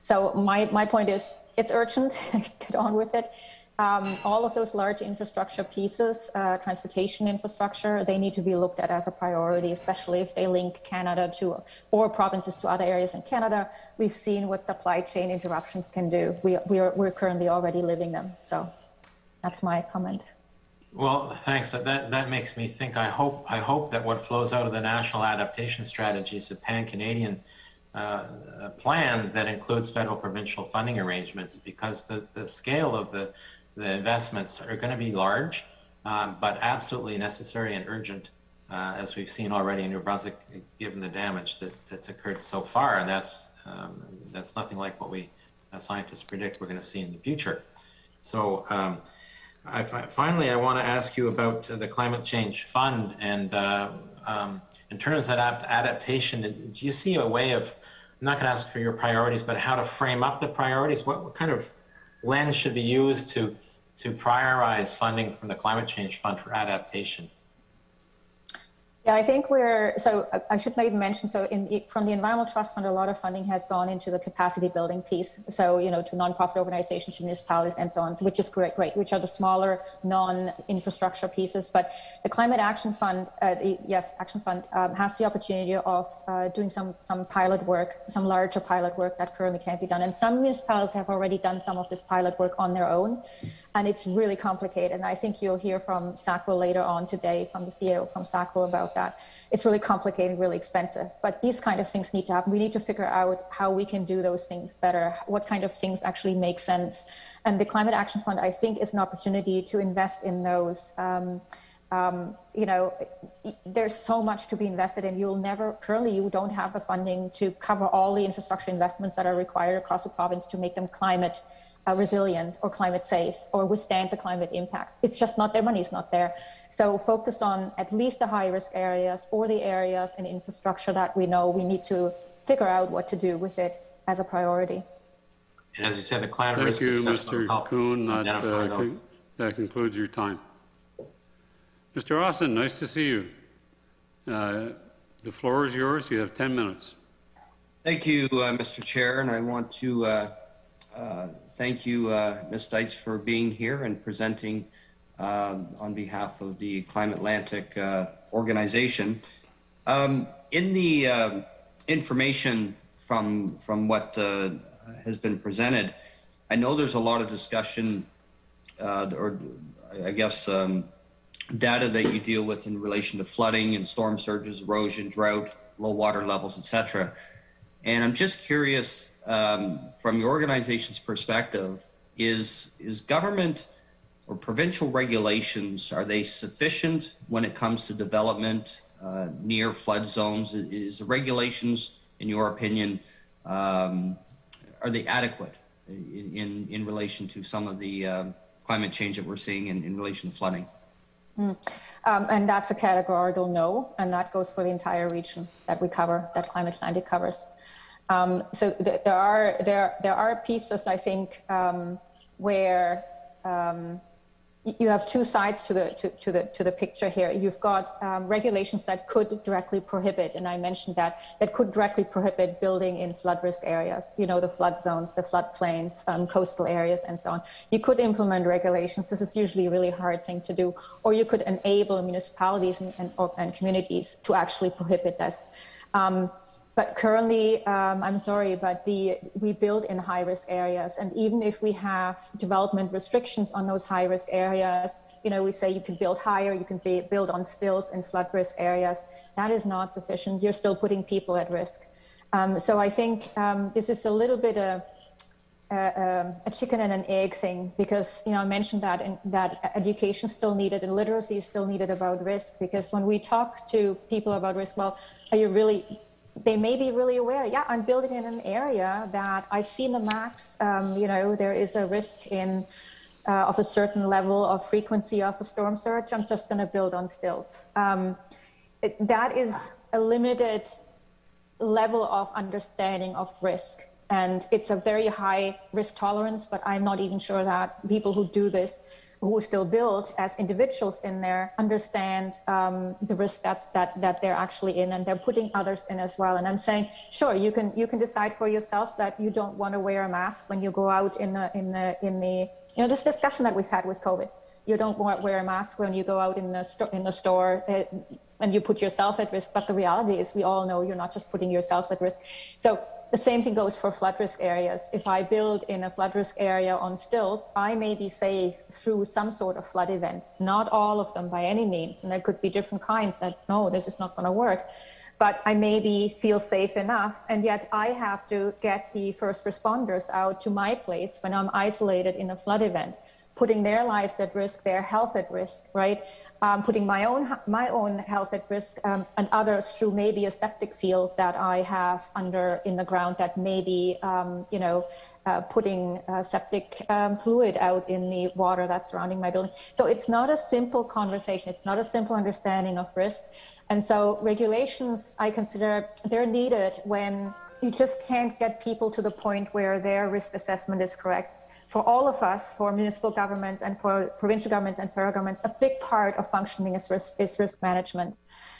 So my my point is, it's urgent. Get on with it. Um, all of those large infrastructure pieces, uh, transportation infrastructure, they need to be looked at as a priority, especially if they link Canada to or provinces to other areas in Canada. We've seen what supply chain interruptions can do. We, we are, we're currently already living them. So that's my comment. Well, thanks. That that makes me think. I hope I hope that what flows out of the national adaptation strategy is a pan-Canadian uh, plan that includes federal provincial funding arrangements, because the the scale of the the investments are going to be large, um, but absolutely necessary and urgent, uh, as we've seen already in New Brunswick, given the damage that, that's occurred so far. And that's, um, that's nothing like what we uh, scientists predict we're going to see in the future. So um, I, finally, I want to ask you about the Climate Change Fund. And uh, um, in terms of adapt adaptation, do you see a way of, I'm not going to ask for your priorities, but how to frame up the priorities? What, what kind of lens should be used to to prioritize funding from the Climate Change Fund for adaptation? Yeah, I think we're, so I- should maybe mention, so in, from the Environmental Trust Fund, a lot of funding has gone into the capacity building piece. So, you know, to nonprofit organizations, to municipalities and so on, which is great, great, which are the smaller non-infrastructure pieces. But the Climate Action Fund, uh, yes, Action Fund um, has the opportunity of uh, doing some, some pilot work, some larger pilot work that currently can't be done. And some municipalities have already done some of this pilot work on their own and it's really complicated. And I think you'll hear from Sackville later on today, from the CEO from Sackville about that. It's really complicated, really expensive. But these kind of things need to happen. We need to figure out how we can do those things better, what kind of things actually make sense. And the Climate Action Fund, I think, is an opportunity to invest in those. Um, um, you know, there's so much to be invested in. You'll never, currently, you don't have the funding to cover all the infrastructure investments that are required across the province to make them climate uh, resilient or climate safe or withstand the climate impacts. It's just not their money is not there. So focus on at least the high risk areas or the areas in infrastructure that we know we need to figure out what to do with it as a priority. And as you said, the climate Thank risk you, assessment will Mr. help Coon. That, identify uh, con- that concludes your time. Mr. Austin, nice to see you. Uh, The floor is yours. You have 10 minutes. Thank you, uh, Mr. Chair, and I want to uh, uh, thank you, uh, Ms. Dietz, for being here and presenting um, on behalf of the Climate Atlantic uh, organization. Um, in the um information from from what uh, has been presented, I know there's a lot of discussion, uh, or I guess um, data that you deal with in relation to flooding and storm surges, erosion, drought, low water levels, etc. And I'm just curious, um, from your organization's perspective, is is government or provincial regulations are they sufficient when it comes to development uh, near flood zones? Is the regulations, in your opinion, um, are they adequate in, in in relation to some of the um climate change that we're seeing in, in relation to flooding? Um, and that's a categorical no, and that goes for the entire region that we cover, that Climate Atlantic covers. Um, so th- there are there there are pieces I think um, where um, you have two sides to the to, to the to the picture here. You've got um, regulations that could directly prohibit, and I mentioned that that could directly prohibit building in flood risk areas. You know, the flood zones, the flood plains, um, coastal areas, and so on. You could implement regulations. This is usually a really hard thing to do, or you could enable municipalities and and, or, and communities to actually prohibit this. Um, but currently, um, I'm sorry, but the we build in high risk areas, and even if we have development restrictions on those high risk areas, you know, we say you can build higher, you can be, build on stilts in flood risk areas. That is not sufficient. You're still putting people at risk. Um, so I think um, this is a little bit a, a, um, a chicken and an egg thing because you know I mentioned that and that education is still needed and literacy is still needed about risk because when we talk to people about risk, well, are you really they may be really aware. Yeah, I'm building in an area that I've seen the maps. Um, you know, there is a risk in uh, of a certain level of frequency of a storm surge. I'm just going to build on stilts. Um, it, that is a limited level of understanding of risk, and it's a very high risk tolerance. But I'm not even sure that people who do this who still build as individuals in there understand um, the risk that's, that that they're actually in and they're putting others in as well. And i'm saying sure you can you can decide for yourselves that you don't want to wear a mask when you go out in the in the in the you know this discussion that we've had with covid. You don't want to wear a mask when you go out in the store in the store uh, and you put yourself at risk. But the reality is we all know you're not just putting yourselves at risk. So the same thing goes for flood risk areas. If I build in a flood risk area on stilts, I may be safe through some sort of flood event. Not all of them by any means, and there could be different kinds that no, this is not going to work. But I maybe feel safe enough, and yet I have to get the first responders out to my place when I'm isolated in a flood event putting their lives at risk, their health at risk, right? Um, putting my own my own health at risk, um, and others through maybe a septic field that I have under in the ground that maybe um, you know uh, putting uh, septic um, fluid out in the water that's surrounding my building. So it's not a simple conversation. It's not a simple understanding of risk, and so regulations I consider they're needed when you just can't get people to the point where their risk assessment is correct for all of us, for municipal governments and for provincial governments and federal governments, a big part of functioning is risk, is risk management.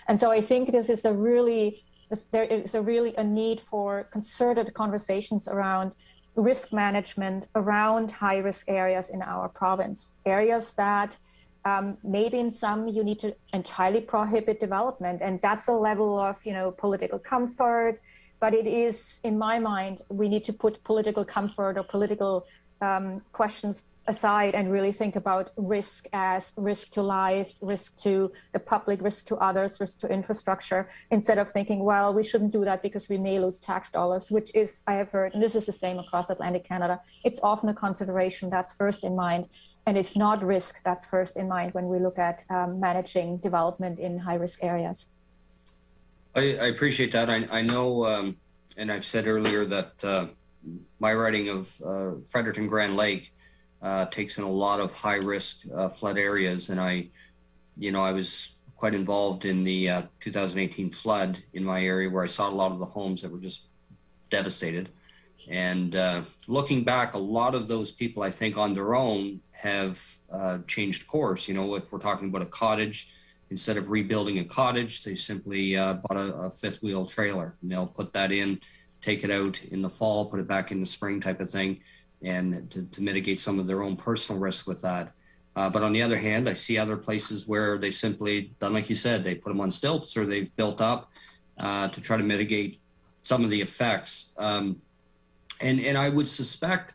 And so I think this is a really there is a really a need for concerted conversations around risk management around high risk areas in our province, areas that um, maybe in some you need to entirely prohibit development, and that's a level of you know political comfort. But it is, in my mind, we need to put political comfort or political um, questions aside and really think about risk as risk to lives, risk to the public, risk to others, risk to infrastructure, instead of thinking, well, we shouldn't do that because we may lose tax dollars, which is, I have heard, and this is the same across Atlantic Canada, it's often a consideration that's first in mind. And it's not risk that's first in mind when we look at um, managing development in high risk areas. I, I appreciate that. I, I know, um, and I've said earlier that uh, my writing of uh, Fredericton Grand Lake uh, takes in a lot of high risk uh, flood areas. And I, you know, I was quite involved in the uh, 2018 flood in my area where I saw a lot of the homes that were just devastated. And uh, looking back, a lot of those people, I think, on their own have uh, changed course. You know, if we're talking about a cottage, instead of rebuilding a cottage, they simply bought a, a fifth wheel trailer and they'll put that in, take it out in the fall, put it back in the spring type of thing and to, to mitigate some of their own personal risk with that. Uh, but on the other hand, I see other places where they simply done like you said, they put them on stilts or they've built up uh, to try to mitigate some of the effects. Um, and and I would suspect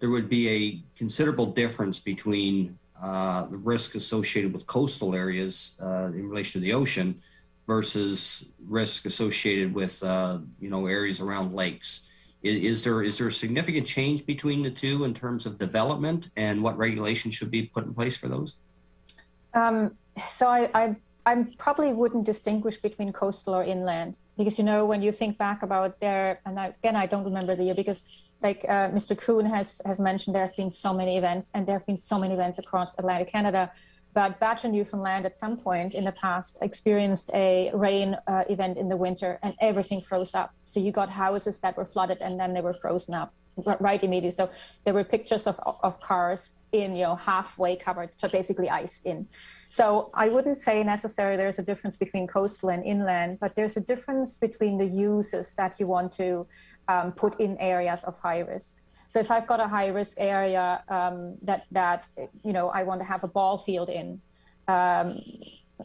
there would be a considerable difference between uh, the risk associated with coastal areas uh, in relation to the ocean versus risk associated with uh, you know areas around lakes. Is, is, there is there a significant change between the two in terms of development and what regulation should be put in place for those? Um, so I, I I probably wouldn't distinguish between coastal or inland because you know when you think back about there and I, again I don't remember the year because like uh, Mr. Coon has has mentioned there have been so many events and there have been so many events across Atlantic Canada but Badger Newfoundland at some point in the past experienced a rain uh, event in the winter and everything froze up. So you got houses that were flooded and then they were frozen up right immediately. So there were pictures of, of cars in, you know, halfway covered, so basically iced in. So I wouldn't say necessarily there's a difference between coastal and inland, but there's a difference between the uses that you want to um, put in areas of high risk. So if I've got a high risk area um, that that you know I want to have a ball field in, um,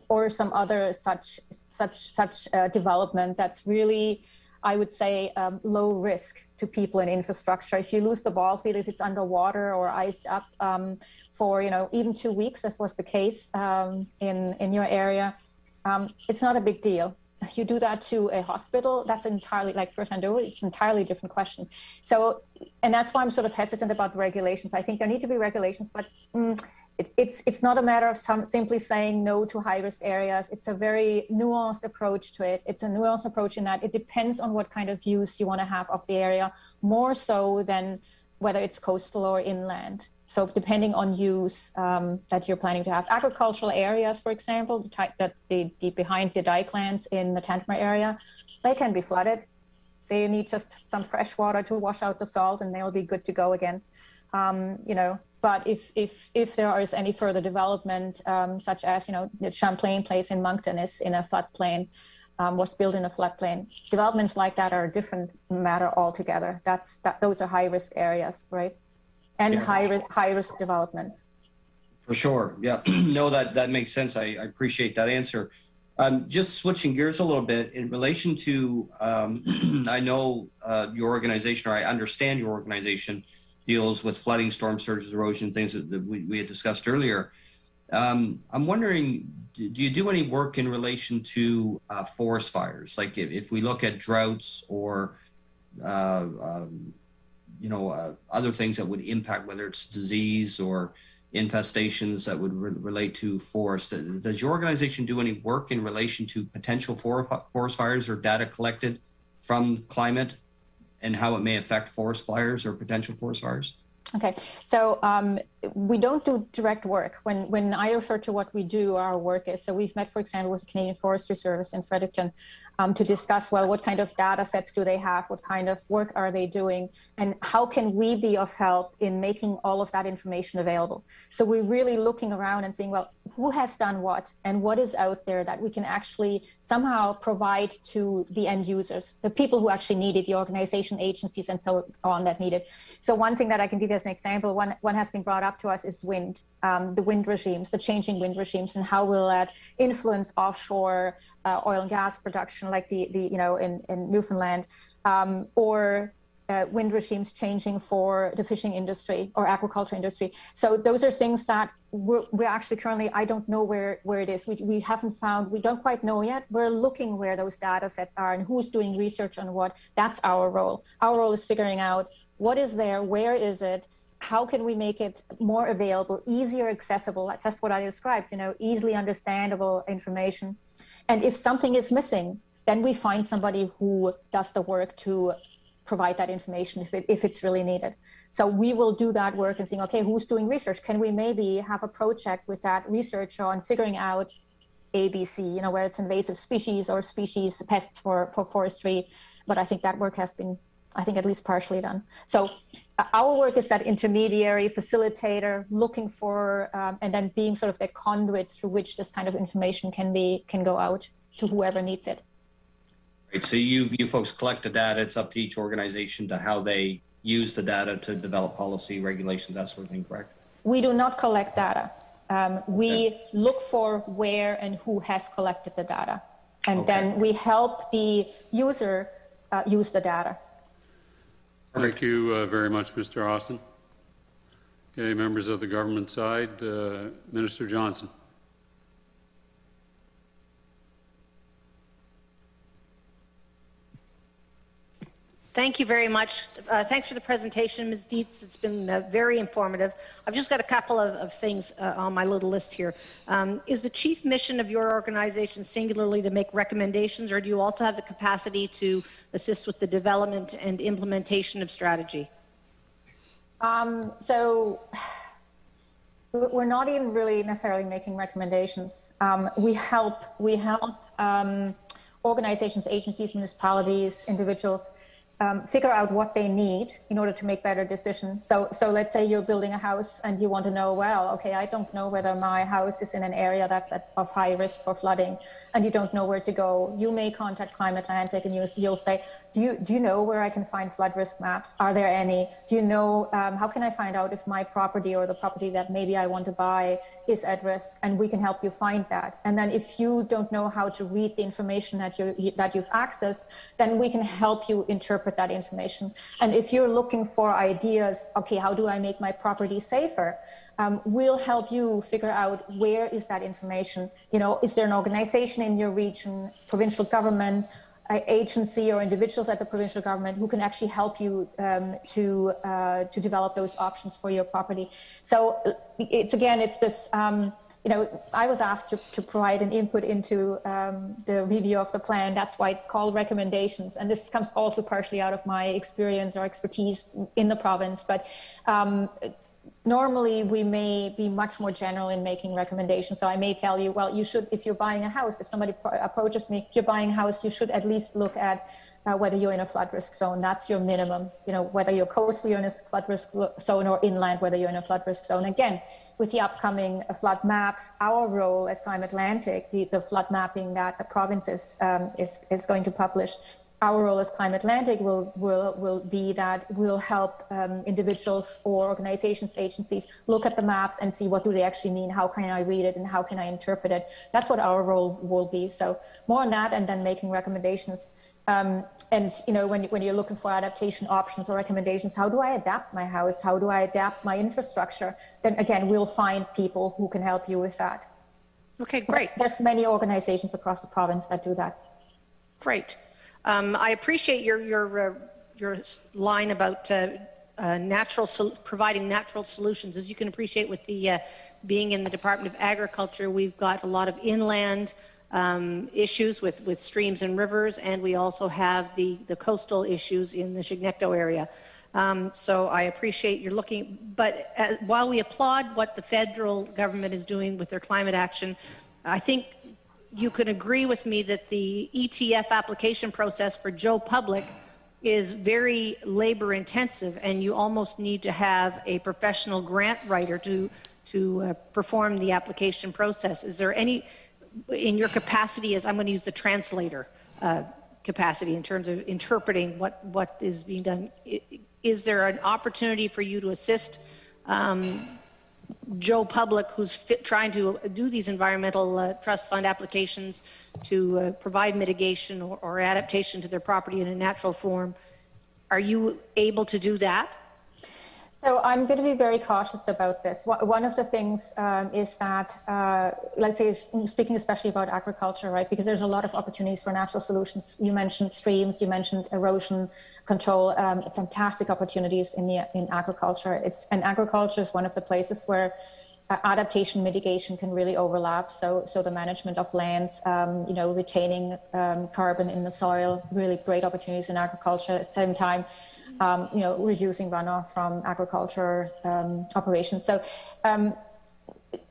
or some other such such such uh, development that's really I would say um, low risk to people and infrastructure. If you lose the ball field, if it's underwater or iced up um, for you know even two weeks, as was the case um, in in your area, um, it's not a big deal you do that to a hospital, that's entirely like Fernando, it's an entirely different question. So, and that's why I'm sort of hesitant about the regulations. I think there need to be regulations, but mm, it, it's it's not a matter of some, simply saying no to high risk areas. It's a very nuanced approach to it. It's a nuanced approach in that it depends on what kind of use you want to have of the area, more so than whether it's coastal or inland. So depending on use um, that you're planning to have, agricultural areas, for example, the type that the, the behind the dike lands in the Tantramar area, they can be flooded. They need just some fresh water to wash out the salt, and they'll be good to go again. Um, you know, but if if if there is any further development, um, such as you know the Champlain Place in Moncton is in a floodplain, um, was built in a floodplain. Developments like that are a different matter altogether. That's that; those are high risk areas, right? And high risk, high risk developments. For sure. Yeah. no, that, that makes sense. I, I appreciate that answer. Um, just switching gears a little bit in relation to, um, I know uh, your organization, or I understand your organization deals with flooding, storm surges, erosion, things that, that we, we had discussed earlier. Um, I'm wondering, do do you do any work in relation to uh, forest fires? Like if, if we look at droughts or uh, um, you know uh, other things that would impact whether it's disease or infestations that would re- relate to forest. Does your organization do any work in relation to potential forest fires or data collected from climate and how it may affect forest fires or potential forest fires? Okay, so um, we don't do direct work. When when I refer to what we do, our work is so we've met, for example, with the Canadian Forestry Service in Fredericton um, to discuss well what kind of data sets do they have, what kind of work are they doing, and how can we be of help in making all of that information available. So we're really looking around and saying, well, who has done what, and what is out there that we can actually somehow provide to the end users, the people who actually need it, the organization, agencies, and so on that need it. So one thing that I can give you as an example, one one has been brought up to us is wind, um, the wind regimes, the changing wind regimes, and how will that influence offshore uh, oil and gas production, like the the you know in in Newfoundland, um, or uh, wind regimes changing for the fishing industry or aquaculture industry. So those are things that we're, we're, actually currently, I don't know where, where it is. We, we haven't found, we don't quite know yet. We're looking where those data sets are and who's doing research on what. That's our role. Our role is figuring out what is there, where is it, how can we make it more available, easier accessible, just what I described, you know, easily understandable information. And if something is missing, then we find somebody who does the work to provide that information if, it, if it's really needed. So we will do that work and saying, okay, who's doing research? Can we maybe have a project with that research on figuring out ABC, you know, where it's invasive species or species pests for, for forestry. But I think that work has been, I think, at least partially done. So uh, our work is that intermediary facilitator looking for um, and then being sort of that conduit through which this kind of information can be can go out to whoever needs it. Right. So you you folks collect the data. It's up to each organization to how they use the data to develop policy, regulations, that sort of thing. Correct? We do not collect data. Um, we okay. look for where and who has collected the data, and okay. then we help the user uh, use the data. Thank you uh, very much, Mr. Austin. Okay, members of the government side, uh, Minister Johnson. Thank you very much. Uh, thanks for the presentation, Ms. Dietz. It's been uh, very informative. I've just got a couple of, of things uh, on my little list here. Um, is the chief mission of your organization singularly to make recommendations, or do you also have the capacity to assist with the development and implementation of strategy? Um, so we're not even really necessarily making recommendations. Um, we help. We help um, organizations, agencies, municipalities, individuals um, figure out what they need in order to make better decisions. So, so let's say you're building a house and you want to know, well, okay, I don't know whether my house is in an area that's at, of high risk for flooding, and you don't know where to go. You may contact Climate Atlantic and you, you'll say, do you do you know where I can find flood risk maps? Are there any? Do you know um, how can I find out if my property or the property that maybe I want to buy is at risk? And we can help you find that. And then if you don't know how to read the information that you that you've accessed, then we can help you interpret that information. And if you're looking for ideas, okay, how do I make my property safer? Um, we'll help you figure out where is that information. You know, is there an organization in your region, provincial government? agency or individuals at the provincial government who can actually help you um, to uh, to develop those options for your property. So it's again, it's this. Um, you know, I was asked to, to provide an input into um, the review of the plan. That's why it's called recommendations. And this comes also partially out of my experience or expertise in the province. But um, normally we may be much more general in making recommendations. So I may tell you, well, you should, if you're buying a house, if somebody approaches me, if you're buying a house, you should at least look at uh, whether you're in a flood risk zone. That's your minimum. You know, whether you're coastal, in a flood risk zone, or inland, whether you're in a flood risk zone. Again, with the upcoming uh, flood maps, our role as Climate Atlantic, the, the flood mapping that the province is, um, is, is going to publish, our role as Climate Atlantic will, will, will be that we'll help um, individuals or organizations, agencies look at the maps and see what do they actually mean, how can I read it and how can I interpret it. That's what our role will be. So more on that and then making recommendations. Um, and you know when, when you're looking for adaptation options or recommendations, how do I adapt my house? How do I adapt my infrastructure? Then again, we'll find people who can help you with that. Okay, great. There's, there's many organizations across the province that do that. Great. Um, I appreciate your your uh, your line about uh, uh, natural providing natural solutions. As you can appreciate, with the uh, being in the Department of Agriculture, we've got a lot of inland um, issues with with streams and rivers, and we also have the the coastal issues in the Chignecto area. Um, so I appreciate you're looking, but uh, while we applaud what the federal government is doing with their climate action, I think you can agree with me that the ETF application process for Joe Public is very labor intensive and you almost need to have a professional grant writer to to uh, perform the application process. Is there any in your capacity as I'm going to use the translator uh, capacity in terms of interpreting what what is being done? Is there an opportunity for you to assist um, Joe Public, who's fit, trying to do these environmental uh, trust fund applications to uh, provide mitigation or, or adaptation to their property in a natural form. Are you able to do that? So I'm going to be very cautious about this. One of the things um, is that, uh, let's say, speaking especially about agriculture, right? Because there's a lot of opportunities for natural solutions. You mentioned streams, you mentioned erosion control, um, fantastic opportunities in the in agriculture. It's and agriculture is one of the places where uh, adaptation mitigation can really overlap. So, so the management of lands, um, you know, retaining um, carbon in the soil, really great opportunities in agriculture. At the same time, um, you know, reducing runoff from agriculture um, operations. So um,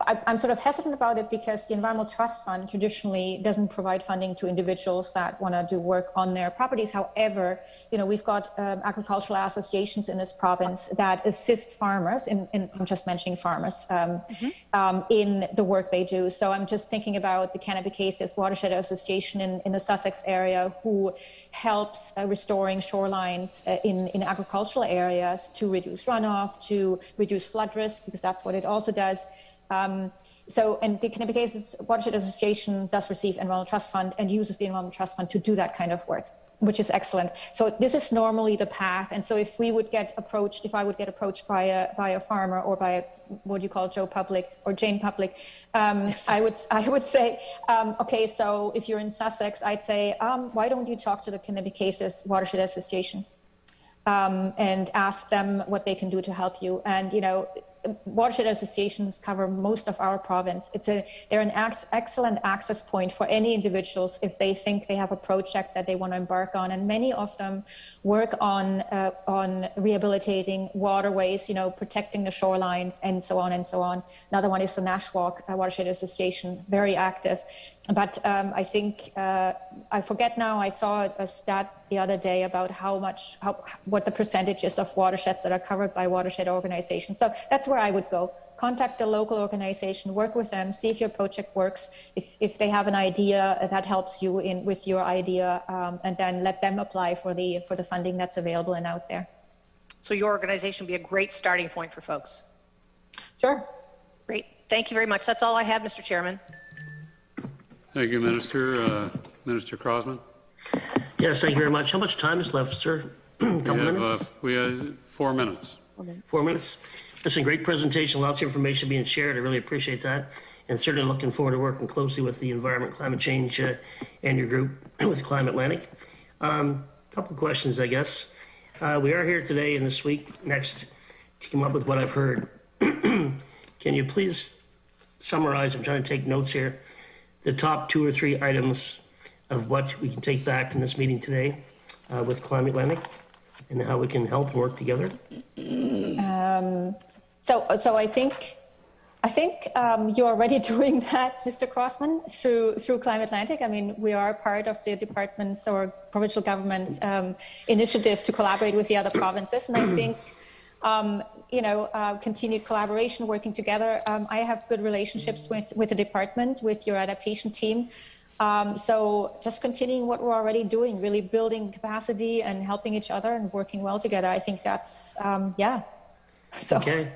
I, I'm sort of hesitant about it because the Environmental Trust Fund traditionally doesn't provide funding to individuals that want to do work on their properties. However, you know, we've got um, agricultural associations in this province that assist farmers, in, in I'm just mentioning farmers, um, um, in the work they do. So I'm just thinking about the Kennebecasis Watershed Association in, in the Sussex area who helps uh, restoring shorelines uh, in, in agricultural areas to reduce runoff, to reduce flood risk, because that's what it also does. Um, so, and the Kennebecasis Watershed Association does receive Environmental Trust Fund and uses the Environmental Trust Fund to do that kind of work, which is excellent. So this is normally the path. And so if we would get approached, if I would get approached by a, by a farmer or by a, what do you call Joe Public or Jane Public, um, I would, I would say, um, okay, so if you're in Sussex, I'd say, um, why don't you talk to the Kennebecasis Watershed Association? um, and ask them what they can do to help you. And you know, watershed associations cover most of our province. It's a they're an ex- excellent access point for any individuals if they think they have a project that they want to embark on. And many of them work on uh, on rehabilitating waterways, you know, protecting the shorelines, and so on and so on. Another one is the Nashwaak uh, Watershed Association, very active. But um, I think uh, I forget now. I saw a stat the other day about how much, how, what the percentages of watersheds that are covered by watershed organizations. So that's where I would go. Contact the local organization, work with them, see if your project works. If, if they have an idea that helps you in with your idea, um, and then let them apply for the for the funding that's available and out there. So your organization would be a great starting point for folks. Sure. Great. Thank you very much. That's all I have, Mr. Chairman. Thank you, Minister. Uh, Minister Crossman? Yes, thank you very much. How much time is left, sir? Couple We have, uh, minutes? We have four minutes. Four minutes? Listen, great presentation, lots of information being shared. I really appreciate that. And certainly looking forward to working closely with the Environment Climate Change uh, and your group with Climate Atlantic. Um, Couple of questions, I guess. Uh, We are here today and this week, next, to come up with what I've heard. Can you please summarize, I'm trying to take notes here, the top two or three items of what we can take back from this meeting today uh, with Climate Atlantic and how we can help work together? So, so I think, I think um, you're already doing that, Mr. Crossman, through through Climate Atlantic. I mean, we are part of the department's or provincial government's um, initiative to collaborate with the other provinces, and I think. Um, you know, uh, continued collaboration, working together. Um, I have good relationships with, with the department, with your adaptation team. Um, so just continuing what we're already doing, really building capacity and helping each other and working well together. I think that's, um, yeah. So Okay.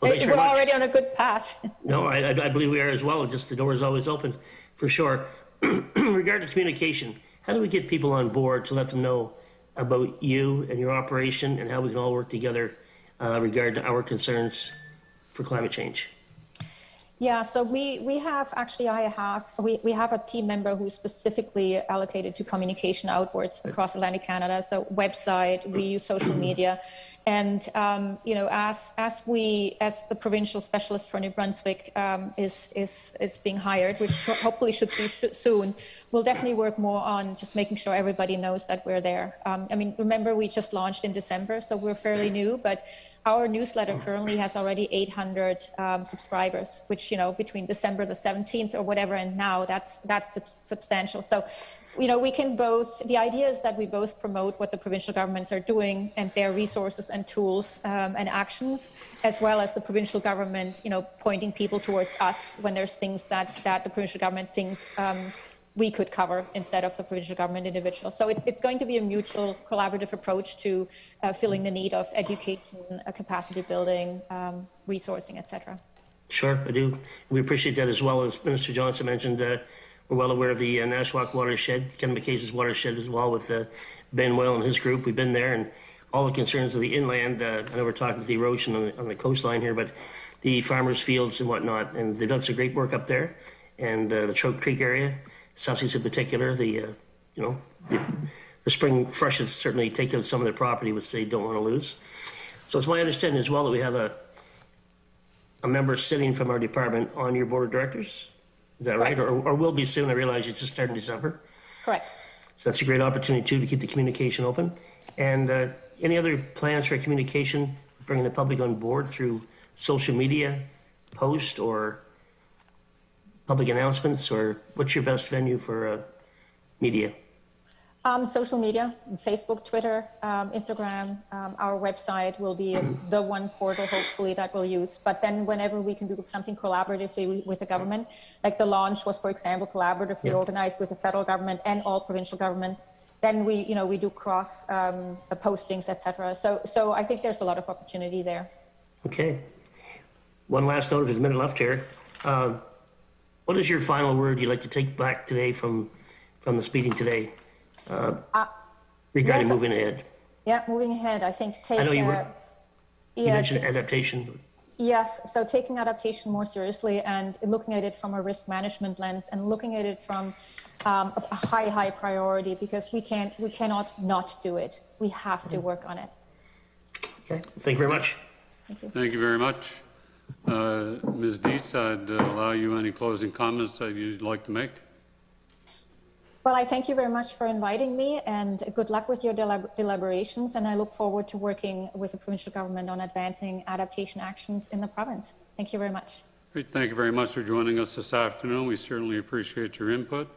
Well, thanks we're already on a good path. No, I, I I believe we are as well. Just the door is always open, for sure. Regarding communication, how do we get people on board to let them know about you and your operation and how we can all work together uh, regard to our concerns for climate change? Yeah, so we, we have actually, I have, we, we have a team member who's specifically allocated to communication outwards across Atlantic Canada. So website, we use social media. And, um, you know, as, as we, as the provincial specialist for New Brunswick um, is, is, is being hired, which hopefully should be soon, we'll definitely work more on just making sure everybody knows that we're there. Um, I mean, remember, we just launched in December, so we're fairly new, but our newsletter currently has already 800 um, subscribers, which you know between December the 17th or whatever and now that's that's substantial. So, you know, we can both. The idea is that we both promote what the provincial governments are doing and their resources and tools um, and actions, as well as the provincial government, you know, pointing people towards us when there's things that that the provincial government thinks. Um, we could cover instead of the provincial government individual. So it's, it's going to be a mutual collaborative approach to uh, filling the need of education, uh, capacity building, um, resourcing, etc. Sure, I do. We appreciate that as well. As Minister Johnson mentioned, uh, we're well aware of the uh, Nashwaak watershed, Kennebecasis watershed as well with uh, Ben Well and his group. We've been there and all the concerns of the inland. Uh, I know we're talking about the erosion on the, on the coastline here, but the farmers' fields and whatnot. And they've done some great work up there. And uh, the Choke Creek area, Sussex in particular, the, uh, you know, the, the spring freshets certainly take out some of their property, which they don't want to lose. So it's my understanding as well that we have a, a member sitting from our department on your board of directors. Is that right? Or, or will be soon. I realize it's just starting December. Correct. So that's a great opportunity too to keep the communication open. And uh, any other plans for communication, bringing the public on board through social media, post, or public announcements, or what's your best venue for uh, media? Um, social media, Facebook, Twitter, um, Instagram, um, our website will be the one portal, hopefully, that we'll use. But then, whenever we can do something collaboratively with the government, like the launch was, for example, collaboratively Yeah. organized with the federal government and all provincial governments, then we, you know, we do cross um, the postings, etc. So, so I think there's a lot of opportunity there. Okay. One last note, if there's a minute left here. Uh, what is your final word you'd like to take back today from from this meeting today uh, regarding yes, moving ahead? Yeah, moving ahead, I think take. I know you uh, were. You yeah, mentioned adaptation. Yes, so taking adaptation more seriously and looking at it from a risk management lens and looking at it from um, a a high, high priority because we can't, we cannot not do it. We have to work on it. Okay. Thank you very much. Thank you very much. Uh, Ms. Dietz, I'd uh, allow you any closing comments that you'd like to make. Well, I thank you very much for inviting me and good luck with your delib- deliberations. And I look forward to working with the provincial government on advancing adaptation actions in the province. Thank you very much. Great, thank you very much for joining us this afternoon. We certainly appreciate your input.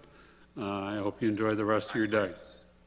Uh, I hope you enjoy the rest of your day.